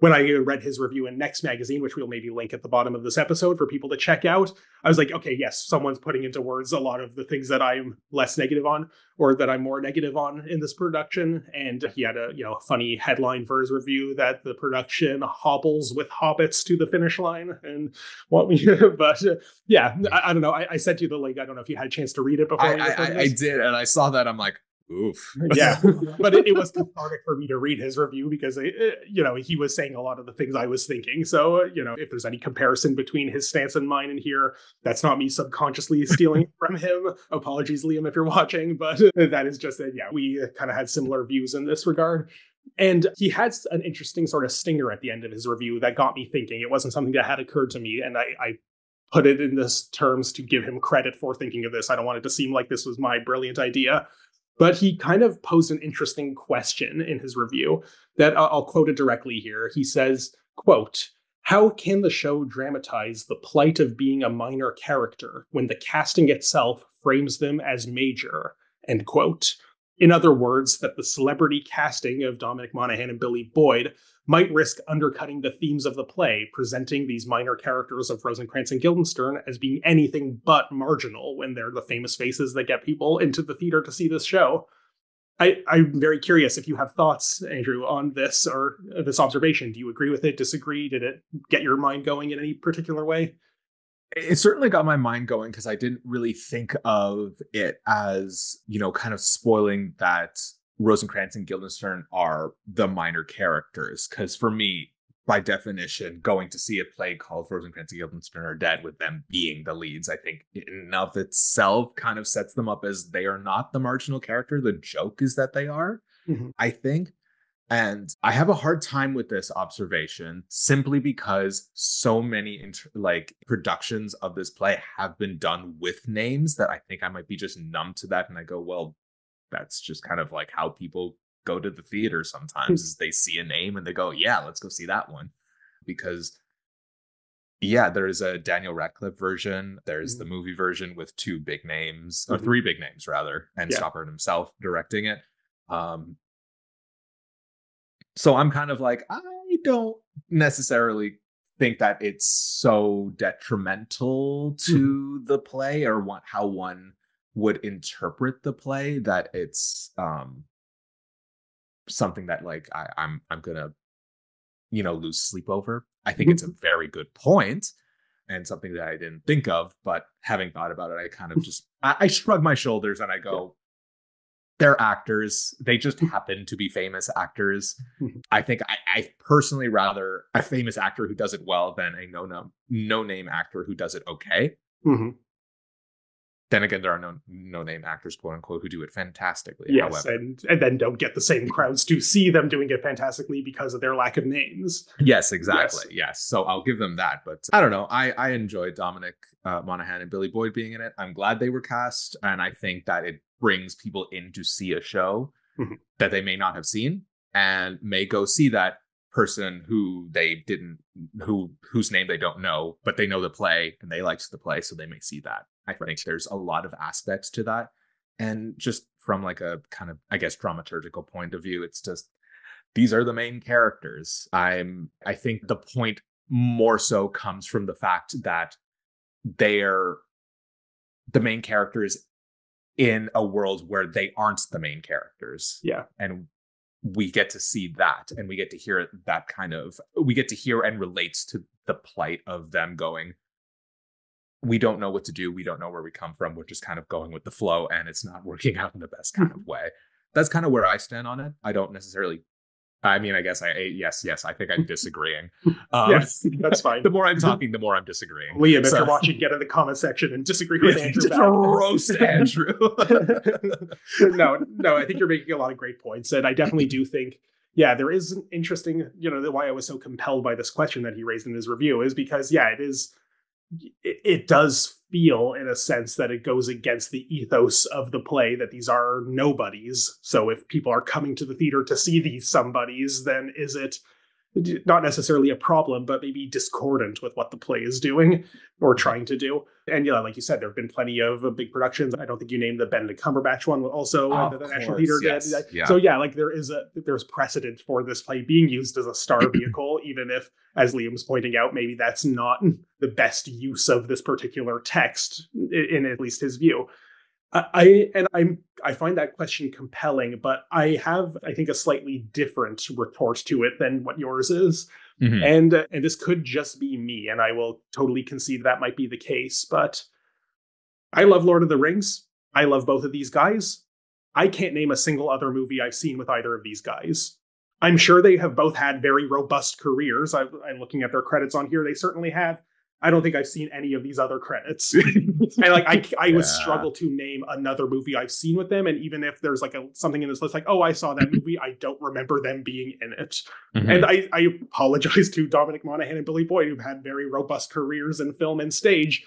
when I read his review in Next Magazine, which we'll maybe link at the bottom of this episode for people to check out, I was like, okay, yes, someone's putting into words a lot of the things that I'm less negative on or that I'm more negative on in this production. And he had a you know funny headline for his review that the production hobbles with hobbits to the finish line. And what we, <laughs> but uh, yeah, I, I, don't know. I, I sent you the link. I don't know if you had a chance to read it before. I, I, I did, and I saw that. I'm like, Oof. <laughs> yeah, but it, it, was cathartic for me to read his review because it, it, you know he was saying a lot of the things I was thinking. So uh, you know if there's any comparison between his stance and mine in here, that's not me subconsciously stealing <laughs> from him. Apologies, Liam, if you're watching, but <laughs> that is just that. Yeah, we kind of had similar views in this regard. And he had an interesting sort of stinger at the end of his review that got me thinking. It wasn't something that had occurred to me, and I, I put it in this terms to give him credit for thinking of this. I don't want it to seem like this was my brilliant idea. But he kind of posed an interesting question in his review that I'll quote it directly here. He says, quote, how can the show dramatize the plight of being a minor character when the casting itself frames them as major? End quote. In other words, that the celebrity casting of Dominic Monaghan and Billy Boyd might risk undercutting the themes of the play, presenting these minor characters of Rosencrantz and Guildenstern as being anything but marginal when they're the famous faces that get people into the theater to see this show. I, am very curious if you have thoughts, Andrew, on this or this observation. Do you agree with it? Disagree? Did it get your mind going in any particular way? It certainly got my mind going because I didn't really think of it as, you know, kind of spoiling that Rosencrantz and Guildenstern are the minor characters. Because for me, by definition, going to see a play called Rosencrantz and Guildenstern are dead with them being the leads, I think in of itself kind of sets them up as they are not the marginal character. The joke is that they are, mm-hmm. I think. And I have a hard time with this observation simply because so many inter- like productions of this play have been done with names that I think I might be just numb to that. And I go, well, that's just kind of like how people go to the theater sometimes is they see a name and they go, yeah, let's go see that one. Because yeah, there's a Daniel Radcliffe version. There's mm-hmm. the movie version with two big names, or mm-hmm. three big names rather, and yeah. Stoppard himself directing it. Um, so I'm kind of like, I don't necessarily think that it's so detrimental to mm-hmm. the play or what, how one would interpret the play that it's um something that like I, I'm I'm gonna you know lose sleep over. I think mm-hmm. it's a mm-hmm. very good point and something that I didn't think of, but having thought about it, I kind of <laughs> just I, I shrug my shoulders and I go, they're actors. They just <laughs> happen to be famous actors. Mhm. I think I, I personally rather a famous actor who does it well than a no no no name actor who does it okay. Mhm. Then again, there are no no name actors, quote unquote, who do it fantastically. Yes, However, and and then don't get the same crowds to see them doing it fantastically because of their lack of names. yes, exactly. Yes. So I'll give them that. But I don't know. I I enjoy Dominic uh, Monaghan and Billy Boyd being in it. I'm glad they were cast, and I think that it brings people in to see a show Mhm. that they may not have seen and may go see that person who they didn't who whose name they don't know but they know the play and they liked the play so they may see that. I think there's a lot of aspects to that. And just from like a kind of i guess dramaturgical point of view it's just these are the main characters. I'm i think the point more so comes from the fact that they're the main characters in a world where they aren't the main characters. Yeah. and we get to see that and we get to hear that kind of we get to hear and relates to the plight of them going we don't know what to do. We don't know where we come from. We're just kind of going with the flow and it's not working <laughs> out in the best kind of <laughs> way. That's kind of where i stand on it. I don't necessarily i mean i guess i yes yes i think i'm <laughs> disagreeing um, yes, that's fine. the more i'm <laughs> talking the more i'm disagreeing Liam, if So- you're watching, <laughs> get in the comment section and disagree with Andrew. just roast andrew no, no, I think you're making a lot of great points, and I definitely do think, yeah, there is an interesting, you know, why I was so compelled by this question that he raised in his review is because, yeah, it is, it, it does feel in a sense that it goes against the ethos of the play that these are nobodies. So if people are coming to the theater to see these somebodies, then is it not necessarily a problem, but maybe discordant with what the play is doing or trying to do. And yeah, like you said, there have been plenty of uh, big productions. I don't think you named the Benedict Cumberbatch one, also uh, the National Theater yes, did. yeah. So yeah, like there is a there's precedent for this play being used as a star <clears throat> vehicle, even if, as Liam's pointing out, maybe that's not the best use of this particular text, in at least his view. I I- and I'm I find that question compelling, but I have I think a slightly different retort to it than what yours is. Mhm. and uh, and this could just be me and i will totally concede that might be the case but i love lord of the rings. I love both of these guys. I can't name a single other movie i've seen with either of these guys. I'm sure they have both had very robust careers. I, i'm looking at their credits on here. They certainly have i don't think i've seen any of these other credits <laughs> and like I, I would Yeah. struggle to name another movie I've seen with them, and even if there's like a something in this list, like oh I saw that movie, I don't remember them being in it. Mhm. And I, I apologize to Dominic Monaghan and Billy Boyd, who've had very robust careers in film and stage.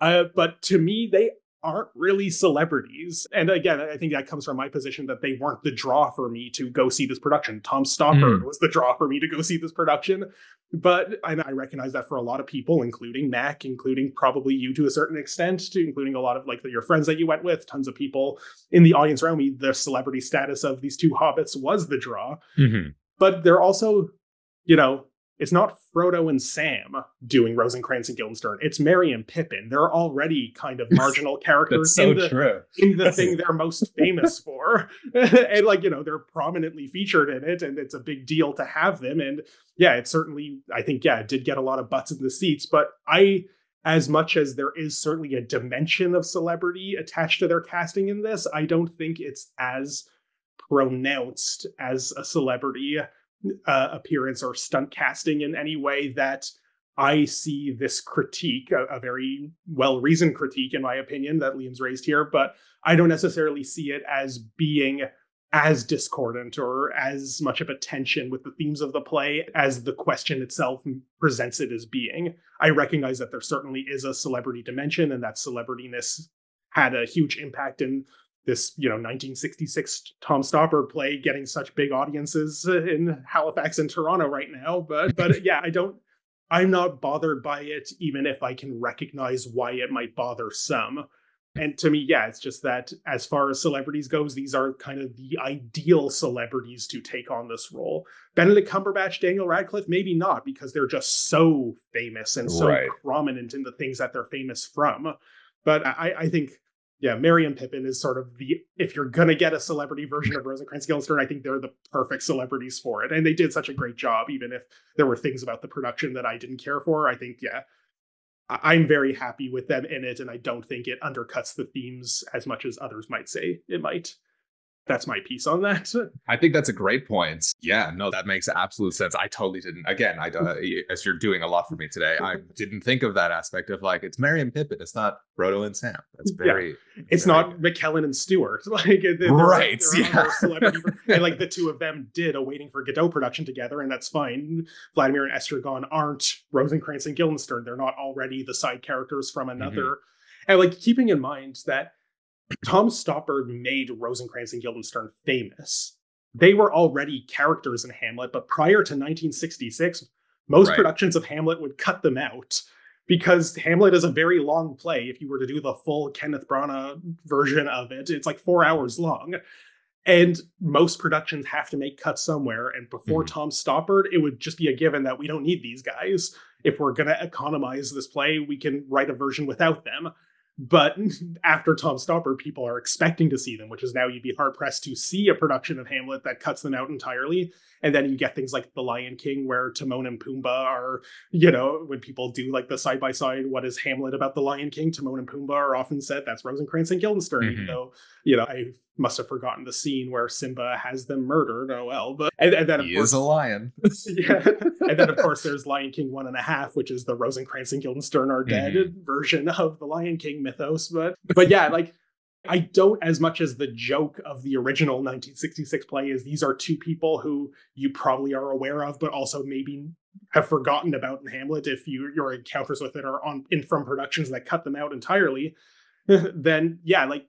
Uh, but to me, they aren't really celebrities. And again, I think that comes from my position that they weren't the draw for me to go see this production. Tom Stoppard was the draw for me to go see this production. But and I recognize that for a lot of people, including Mac, including probably you to a certain extent, to including a lot of like your friends that you went with, tons of people in the audience around me, the celebrity status of these two hobbits was the draw Mhm. but they're also, you know, it's not Frodo and Sam doing Rosencrantz and Guildenstern. It's Merry and Pippin. They're already kind of <laughs> marginal characters in the true. in the thing they're most <laughs> famous for. <laughs> and like, you know, they're prominently featured in it and it's a big deal to have them. And yeah, it certainly, I think, yeah, it did get a lot of butts in the seats. But I, as much as there is certainly a dimension of celebrity attached to their casting in this, I don't think it's as pronounced as a celebrity uh, appearance or stunt casting in any way that I see this critique, a, a very well reasoned critique, in my opinion, that Liam's raised here, but I don't necessarily see it as being as discordant or as much of a tension with the themes of the play as the question itself presents it as being. I recognize that there certainly is a celebrity dimension and that celebrityness had a huge impact in this, you know, 1966 Tom Stoppard play getting such big audiences in Halifax and Toronto right now. But but <laughs> yeah, I don't I'm not bothered by it, even if I can recognize why it might bother some. And to me, yeah, it's just that as far as celebrities goes, these are kind of the ideal celebrities to take on this role. Benedict Cumberbatch, Daniel Radcliffe, maybe not because they're just so famous and so Right. prominent in the things that they're famous from. But I, I think, yeah, Merry and Pippin is sort of the if you're gonna get a celebrity version of Rosencrantz Guildenstern, I think they're the perfect celebrities for it. And they did such a great job, even if there were things about the production that I didn't care for. I think, yeah, I- I'm very happy with them in it, and I don't think it undercuts the themes as much as others might say it might. That's my piece on that. <laughs> I think that's a great point. Yeah, no, that makes absolute sense. I totally didn't. Again, I uh, as you're doing a lot for me today, I didn't think of that aspect of like it's Merry and Pippin. It's not Frodo and Sam. That's very. Yeah. It's very not McKellen and Stewart. <laughs> Like they're, right. They're yeah. celebrity, and like the two of them did a Waiting for Godot production together, and that's fine. Vladimir and Estragon aren't Rosencrantz and Guildenstern. They're not already the side characters from another. Mm-hmm. And like keeping in mind that Tom Stoppard made Rosencrantz and Guildenstern famous. They were already characters in Hamlet, but prior to 1966, most right. productions of Hamlet would cut them out because Hamlet is a very long play. If you were to do the full Kenneth Branagh version of it, it's like four hours long. And most productions have to make cuts somewhere. And before mm-hmm. Tom Stoppard, it would just be a given that we don't need these guys. If we're going to economize this play, we can write a version without them. But <laughs> after Tom Stoppard, people are expecting to see them, which is now you'd be hard pressed to see a production of Hamlet that cuts them out entirely. And then you get things like The Lion King, where Timon and Pumbaa are, you know, when people do like the side by side, what is Hamlet about The Lion King? Timon and Pumbaa are often said that's Rosencrantz and Guildenstern, mm-hmm. even though, you know, I must have forgotten the scene where Simba has them murdered. Oh well, but and, and then of he course, is a lion. <laughs> <laughs> yeah, and then of course there's Lion King one and a half, which is the Rosencrantz and Guildenstern are dead mm-hmm. version of the Lion King mythos. But but yeah, like I don't as much as the joke of the original 1966 play is these are two people who you probably are aware of, but also maybe have forgotten about in Hamlet if you your encounters with it are on in from productions that cut them out entirely. <laughs> then yeah, like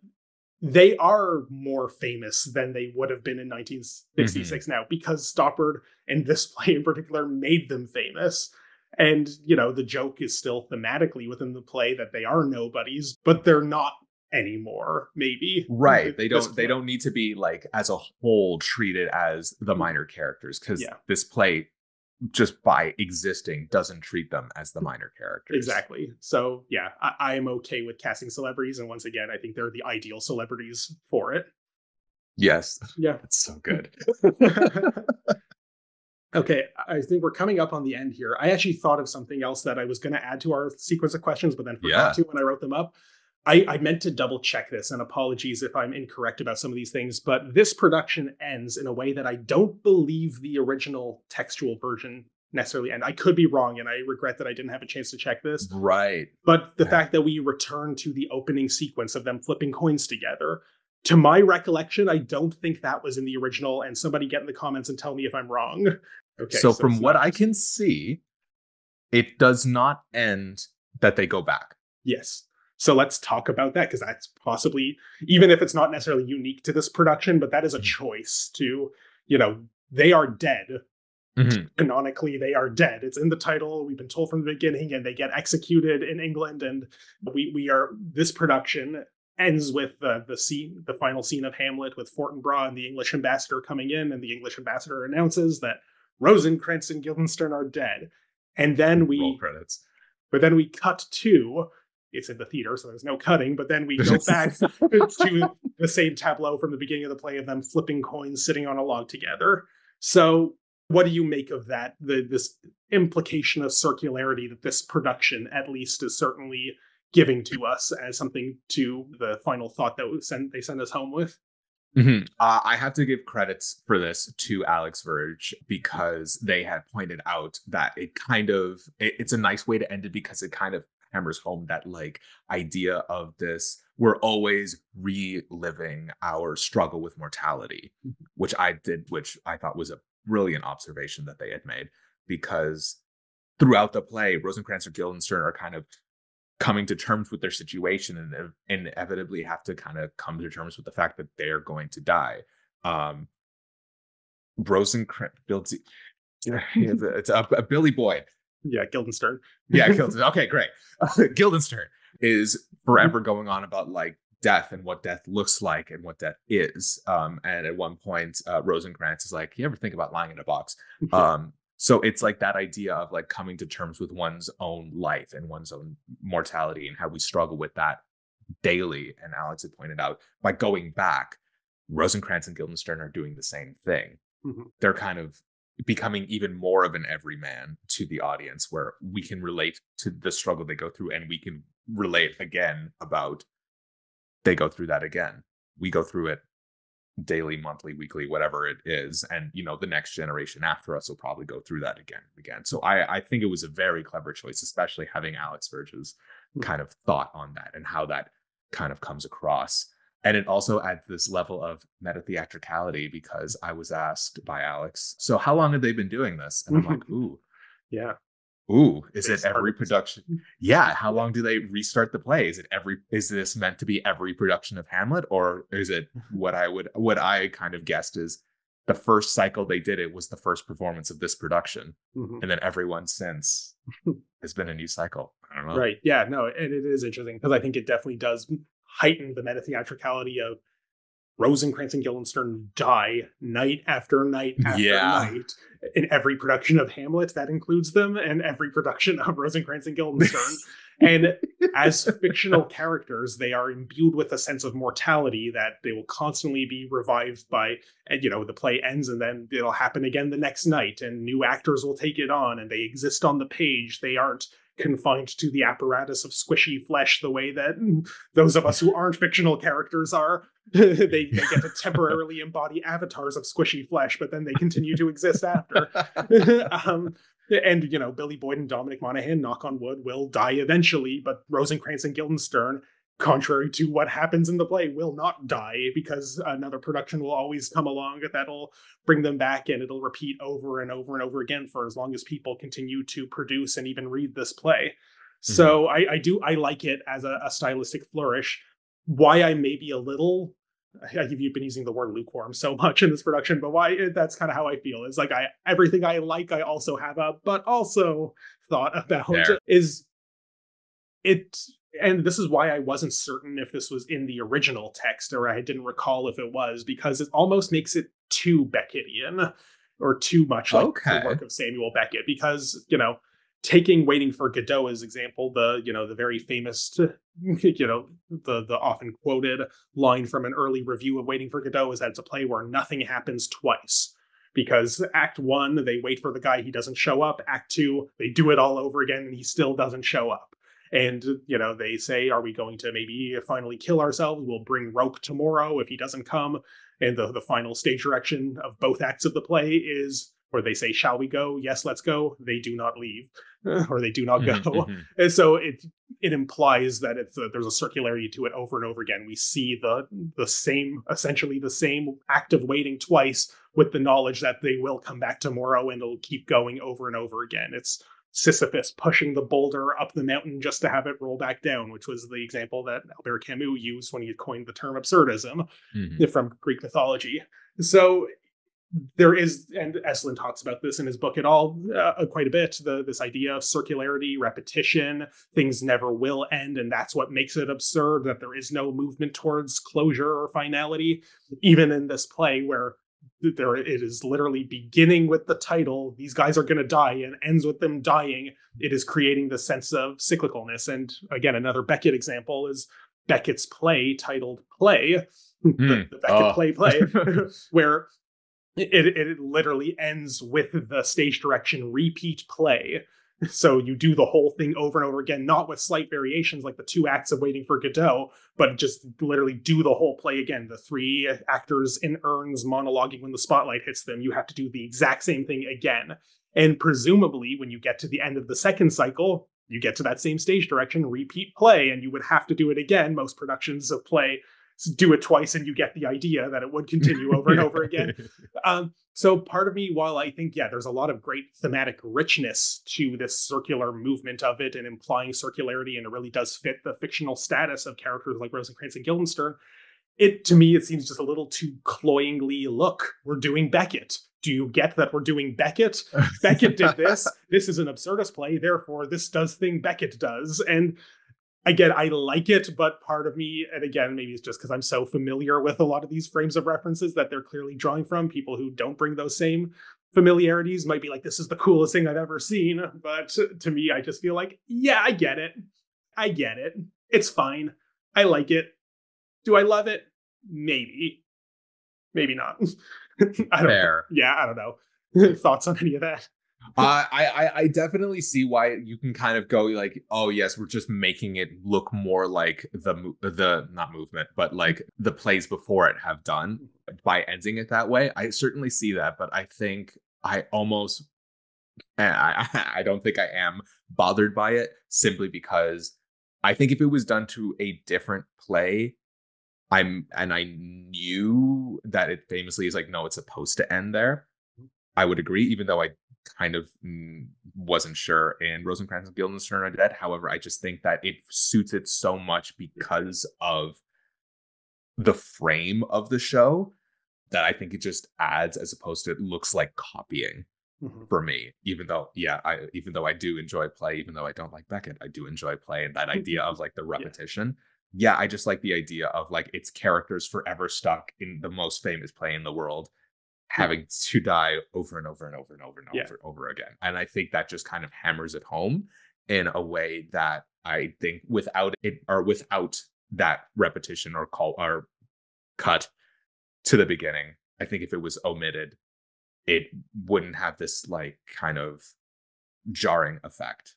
they are more famous than they would have been in 1966 mm-hmm. now because Stoppard and this <laughs> play in particular made them famous. And, you know, the joke is still thematically within the play that they are nobodies, but they're not anymore maybe right they don't they don't need to be like as a whole treated as the minor characters because yeah. this play just by existing doesn't treat them as the mm, minor characters exactly so yeah I, I am okay with casting celebrities and once again i think they're the ideal celebrities for it yes yeah it's so good <laughs> <laughs> Okay, I think we're coming up on the end here. I actually thought of something else that I was going to add to our sequence of questions, but then forgot yeah. to when I wrote them up. I, I, meant to double check this, and apologies if I'm incorrect about some of these things, but this production ends in a way that I don't believe the original textual version necessarily end. I could be wrong, and I regret that I didn't have a chance to check this. Right. But the yeah. fact that we return to the opening sequence of them flipping coins together, to my recollection, I don't think that was in the original, and somebody get in the comments and tell me if I'm wrong. <laughs> Okay. So, so from what I can see, it does not end that they go back. Yes. So let's talk about that because that's possibly, even if it's not necessarily unique to this production, but that is a mm-hmm. choice to, you know, they are dead. Mm-hmm. Canonically, they are dead. It's in the title. We've been told from the beginning, and they get executed in England. And we we are this production ends with the the scene, the final scene of Hamlet with Fortinbras and the English ambassador coming in, and the English ambassador announces that Rosencrantz and Guildenstern are dead. And then we roll credits. But then we cut to it's in the theater, so there's no cutting. But then we go <laughs> back to the same tableau from the beginning of the play of them flipping coins, sitting on a log together. So, what do you make of that? The this implication of circularity that this production, at least, is certainly giving to us as something to the final thought that send, they send us home with. Mm-hmm. Uh, I have to give credits for this to Alex Verge because they had pointed out that it kind of it, it's a nice way to end it because it kind of hammers home that like idea of this we're always reliving our struggle with mortality mm-hmm. which i did which i thought was a brilliant observation that they had made because throughout the play rosencrantz and guildenstern are kind of coming to terms with their situation and inevitably have to kind of come to terms with the fact that they're going to die um rosencrantz builds <laughs> <laughs> it's a, a billy boyd yeah, Guildenstern. yeah, <laughs> Guildenstern. Okay, great. <laughs> Guildenstern is forever going on about like death and what death looks like and what death is. Um, and at one point, uh, Rosencrantz is like, "You ever think about lying in a box?" <laughs> Um, so it's like that idea of like coming to terms with one's own life and one's own mortality and how we struggle with that daily. And Alex had pointed out by going back, Rosencrantz and Guildenstern are doing the same thing. Mm-hmm. They're kind of becoming even more of an everyman to the audience where we can relate to the struggle they go through and we can relate again about they go through that again we go through it daily, monthly, weekly, whatever it is. And you know, the next generation after us will probably go through that again and again. So I, I think it was a very clever choice, especially having Alex Verge's hmm. kind of thought on that and how that kind of comes across. And it also adds this level of meta theatricality because I was asked by Alex, so how long have they been doing this? And I'm like, <laughs> ooh. Yeah. Ooh, is it every production? Yeah. How long do they restart the play? Is it every? Is this meant to be every production of Hamlet, or is it <laughs> what I would what I kind of guessed is the first cycle they did it was the first performance of this production, mm-hmm. and then everyone since <laughs> has been a new cycle. I don't know. Right? Yeah. No, and it is interesting because I think it definitely does heighten the meta theatricality of Rosencrantz and Guildenstern die night after night after yeah. night in every production of Hamlet. That includes them, and every production of Rosencrantz and Guildenstern. <laughs> and as fictional characters, they are imbued with a sense of mortality that they will constantly be revived by. And you know, the play ends, and then it'll happen again the next night, and new actors will take it on, and they exist on the page. They aren't confined to the apparatus of squishy flesh the way that <laughs> those of us who aren't fictional characters are. <laughs> they, they get to <laughs> temporarily embody avatars of squishy flesh, but then they continue to exist after. um, and you know, Billy Boyd and Dominic Monaghan, knock on wood, will die eventually, but Rosencrantz and Guildenstern contrary to what happens in the play, will not die because another production will always come along that'll bring them back and it'll repeat over and over and over again for as long as people continue to produce and even read this play. Mm-hmm. So I, I, do I like it as a, a stylistic flourish. Why I may be a little I, you've been using the word lukewarm so much in this production, but why that's kind of how I feel. Is like I everything I like, I also have a but also thought about there. is it and this is why I wasn't certain if this was in the original text or I didn't recall if it was because it almost makes it too Beckettian or too much like okay. the work of Samuel Beckett because you know taking waiting for Godot as example the you know the very famous <laughs> you know the the often quoted line from an early review of waiting for Godot is that it's a play where nothing happens twice because act 1 they wait for the guy he doesn't show up act 2 they do it all over again and he still doesn't show up and, you know, they say, are we going to maybe finally kill ourselves? We'll bring Rope tomorrow if he doesn't come. And the, the final stage direction of both acts of the play is where they say, shall we go? Yes, let's go. They do not leave <laughs> or they do not mm-hmm, go. Mm-hmm. And so it it implies that it's a, there's a circularity to it over and over again. We see the the same, essentially the same act of waiting twice with the knowledge that they will come back tomorrow and it'll keep going over and over again. It's Sisyphus pushing the boulder up the mountain just to have it roll back down, which was the example that Albert Camus used when he coined the term absurdism mm-hmm. from Greek mythology. So there is, and Esslin talks about this in his book at all uh, quite a bit. The this idea of circularity, repetition, things never will end, and that's what makes it absurd. That there is no movement towards closure or finality, even in this play where there it is literally beginning with the title these guys are going to die and ends with them dying it is creating the sense of cyclicalness and again another beckett example is beckett's play titled play mm. <laughs> the, the, beckett oh. play play <laughs> <laughs> where it, it literally ends with the stage direction repeat play so you do the whole thing over and over again, not with slight variations like the two acts of Waiting for Godot, but just literally do the whole play again. The three actors in urns monologuing when the spotlight hits them. You have to do the exact same thing again. And presumably, when you get to the end of the second cycle, you get to that same stage direction, repeat play, and you would have to do it again. Most productions of play do it twice and you get the idea that it would continue over and over again. <laughs> Um, so part of me, while I think, yeah, there's a lot of great thematic richness to this circular movement of it and implying circularity, and it really does fit the fictional status of characters like Rosencrantz and Guildenstern. It to me, it seems just a little too cloyingly. Look, we're doing Beckett. Do you get that we're doing Beckett? Beckett did this. <laughs> This is an absurdist play, therefore this does thing Beckett does, and again, I like it, but part of me, and again, maybe it's just because I'm so familiar with a lot of these frames of references that they're clearly drawing from. People who don't bring those same familiarities might be like, this is the coolest thing I've ever seen. But to me, I just feel like, yeah, I get it. I get it. It's fine. I like it. Do I love it? Maybe. Maybe not. <laughs> I don't Fair. Yeah, I don't know. <laughs> Thoughts on any of that? I, I definitely see why you can kind of go like, oh yes, we're just making it look more like the the not movement, but like the plays before it have done by ending it that way. I certainly see that, but I think I almost eh, I <laughs> I don't think I am bothered by it simply because I think if it was done to a different play, I'm and I knew that it famously is like no, it's supposed to end there. I would agree, even though I kind of mm, wasn't sure in Rosencrantz and Guildenstern are dead. However, I just think that it suits it so much because of the frame of the show that I think it just adds as opposed to it looks like copying mm-hmm. for me. Even though, yeah, I even though I do enjoy play, even though I don't like Beckett, I do enjoy play and that idea <laughs> of like the repetition. Yeah. yeah, I just like the idea of like its characters forever stuck in the most famous play in the world having to die over and over and over and over and yeah. over over again. And I think that just kind of hammers it home in a way that I think without it or without that repetition or call or cut to the beginning, I think if it was omitted, it wouldn't have this like kind of jarring effect.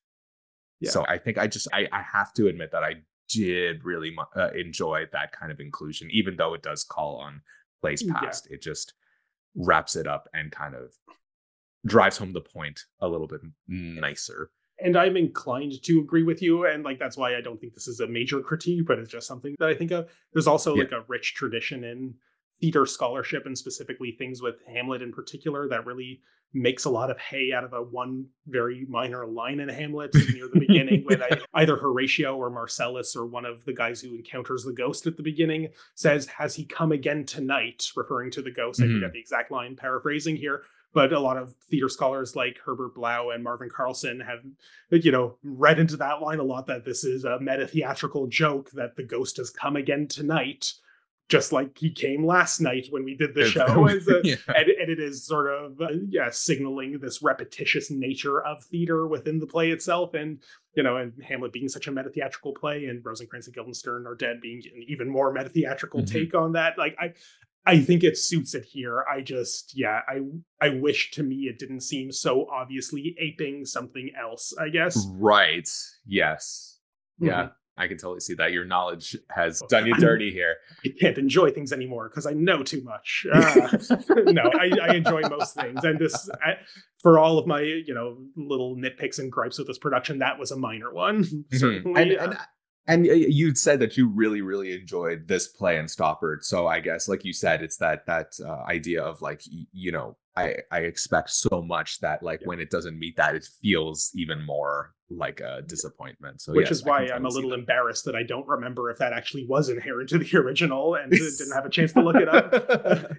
Yeah. So I think I just I, I have to admit that I did really uh, enjoy that kind of inclusion, even though it does call on plays past. Yeah. It just wraps it up and kind of drives home the point a little bit mm. nicer. And I'm inclined to agree with you. And like that's why I don't think this is a major critique, but it's just something that I think of. There's also yeah. like a rich tradition in theater scholarship and specifically things with Hamlet in particular that really makes a lot of hay out of a one very minor line in Hamlet near the beginning when <laughs> I, either Horatio or Marcellus or one of the guys who encounters the ghost at the beginning says, Has he come again tonight? referring to the ghost. Mm-hmm. I forget the exact line, paraphrasing here. But a lot of theater scholars like Herbert Blau and Marvin Carlson have, you know, read into that line a lot that this is a meta theatrical joke that the ghost has come again tonight just like he came last night when we did the show. A, <laughs> yeah. and, and, it is sort of, uh, yeah, signaling this repetitious nature of theater within the play itself. And, you know, and Hamlet being such a meta theatrical play and Rosencrantz and Guildenstern are dead being an even more meta theatrical mm-hmm. take on that. Like, I, I think it suits it here. I just, yeah, I, I wish to me it didn't seem so obviously aping something else, I guess. Right. Yes. Yeah. Mm-hmm. I can totally see that your knowledge has done you dirty here. I can't enjoy things anymore because I know too much. <laughs> Uh, no, I, I, enjoy most things, and this, I, for all of my you know little nitpicks and gripes with this production, that was a minor one. <laughs> Mm-hmm. And, uh, and, and you said that you really, really enjoyed this play and Stoppard. So I guess, like you said, it's that that uh, idea of like you know I I expect so much that like yeah. when it doesn't meet that, it feels even more like a disappointment. So which yes, is why I'm a little that. embarrassed that I don't remember if that actually was inherent to the <laughs> original and didn't have a chance to look it up.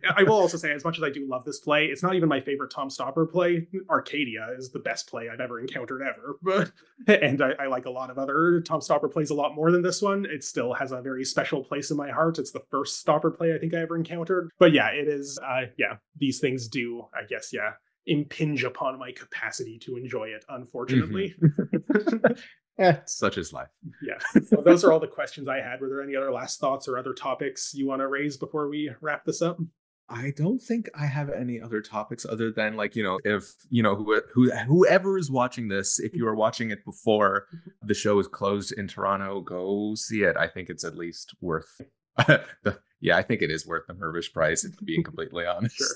<laughs> I will also say, as much as I do love this play, it's not even my favorite Tom Stoppard play. Arcadia is the best play I've ever encountered ever, <laughs> and I, I like a lot of other Tom Stoppard plays a lot more than this one. It still has a very special place in my heart. It's the first Stoppard play I think I ever encountered. But yeah, it is. Uh, yeah, these things do, I guess, yeah, impinge upon my capacity to enjoy it, unfortunately. Mm-hmm. <laughs> <laughs> yeah, such is life. Yeah. So those are all the questions I had. Were there any other last thoughts or other topics you want to raise before we wrap this up? I don't think I have any other topics other than like you know if you know who, who whoever is watching this if you are watching it before the show is closed in Toronto go see it I think it's at least worth <laughs> the, yeah, I think it is worth the Mirvish price. If being <laughs> completely honest, sure.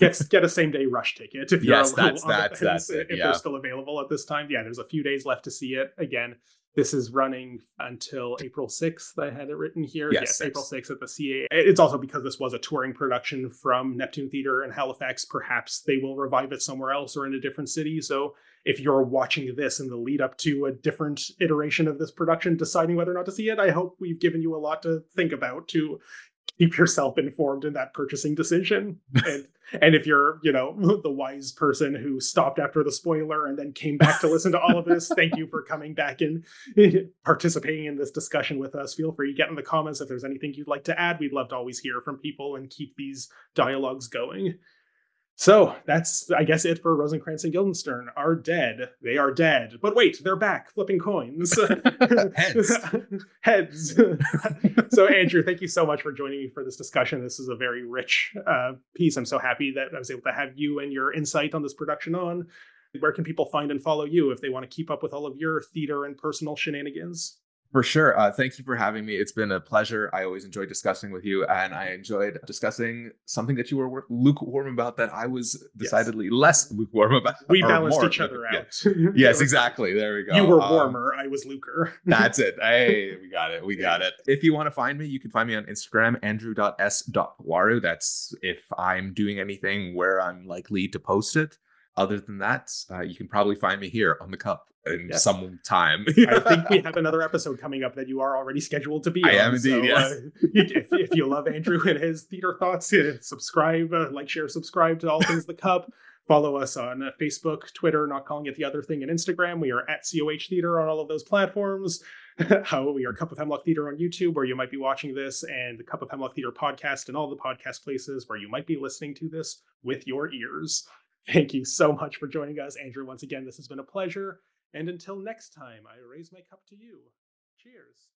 Get <laughs> get a same day rush ticket if you're yes, <laughs> that's that's that's it. If yeah. they're still available at this time, yeah, there's a few days left to see it. Again, this is running until April 6th. I had it written here. Yes, yes April 6th at the CA. It's also because this was a touring production from Neptune Theater in Halifax. Perhaps they will revive it somewhere else or in a different city. So if you're watching this in the lead up to a different iteration of this production, deciding whether or not to see it, I hope we've given you a lot to think about to keep yourself informed in that purchasing decision. <laughs> And and if you're, you know, <laughs> the wise person who stopped after the spoiler and then came back to listen to all of this, thank you for coming back and <laughs> participating in this discussion with us. Feel free to get in the comments if there's anything you'd like to add. We'd love to always hear from people and keep these dialogues going. So that's, I guess, it for Rosencrantz and Guildenstern are dead. They are dead. But wait, they're back, flipping coins. <laughs> Heads. <laughs> Heads. <laughs> so, Andrew, thank you so much for joining me for this discussion. This is a very rich uh, piece. I'm so happy that I was able to have you and your insight on this production on. Where can people find and follow you if they want to keep up with all of your theater and personal shenanigans? For sure. Uh, thank you for having me. It's been a pleasure. I always enjoy discussing with you, and I enjoyed discussing something that you were lukewarm about that I was decidedly yes. less lukewarm about. We balanced each other out. <laughs> yes, exactly. There we go. You were um, warmer. Um, I was luker. that's it. <laughs> Hey, we got it. We got it. If you want to find me, you can find me on Instagram, andrew.s.pawarroo. That's if I'm doing anything where I'm likely to post it. Other than that, uh, you can probably find me here on the cup in yes. some time. <laughs> I think we <laughs> have another episode coming up that you are already scheduled to be I on. am indeed, so, yes. Uh, if, if, you love Andrew and his theater thoughts, uh, subscribe, uh, like, share, subscribe to All Things The Cup. Follow us on uh, Facebook, Twitter, Not Calling It The Other Thing, and Instagram. We are at COH Theater on all of those platforms. <laughs> How we are Cup of Hemlock Theater on YouTube, where you might be watching this, and the Cup of Hemlock Theater podcast, and all the podcast places where you might be listening to this with your ears. Thank you so much for joining us, Andrew. Once again, this has been a pleasure. And until next time, I raise my cup to you. Cheers.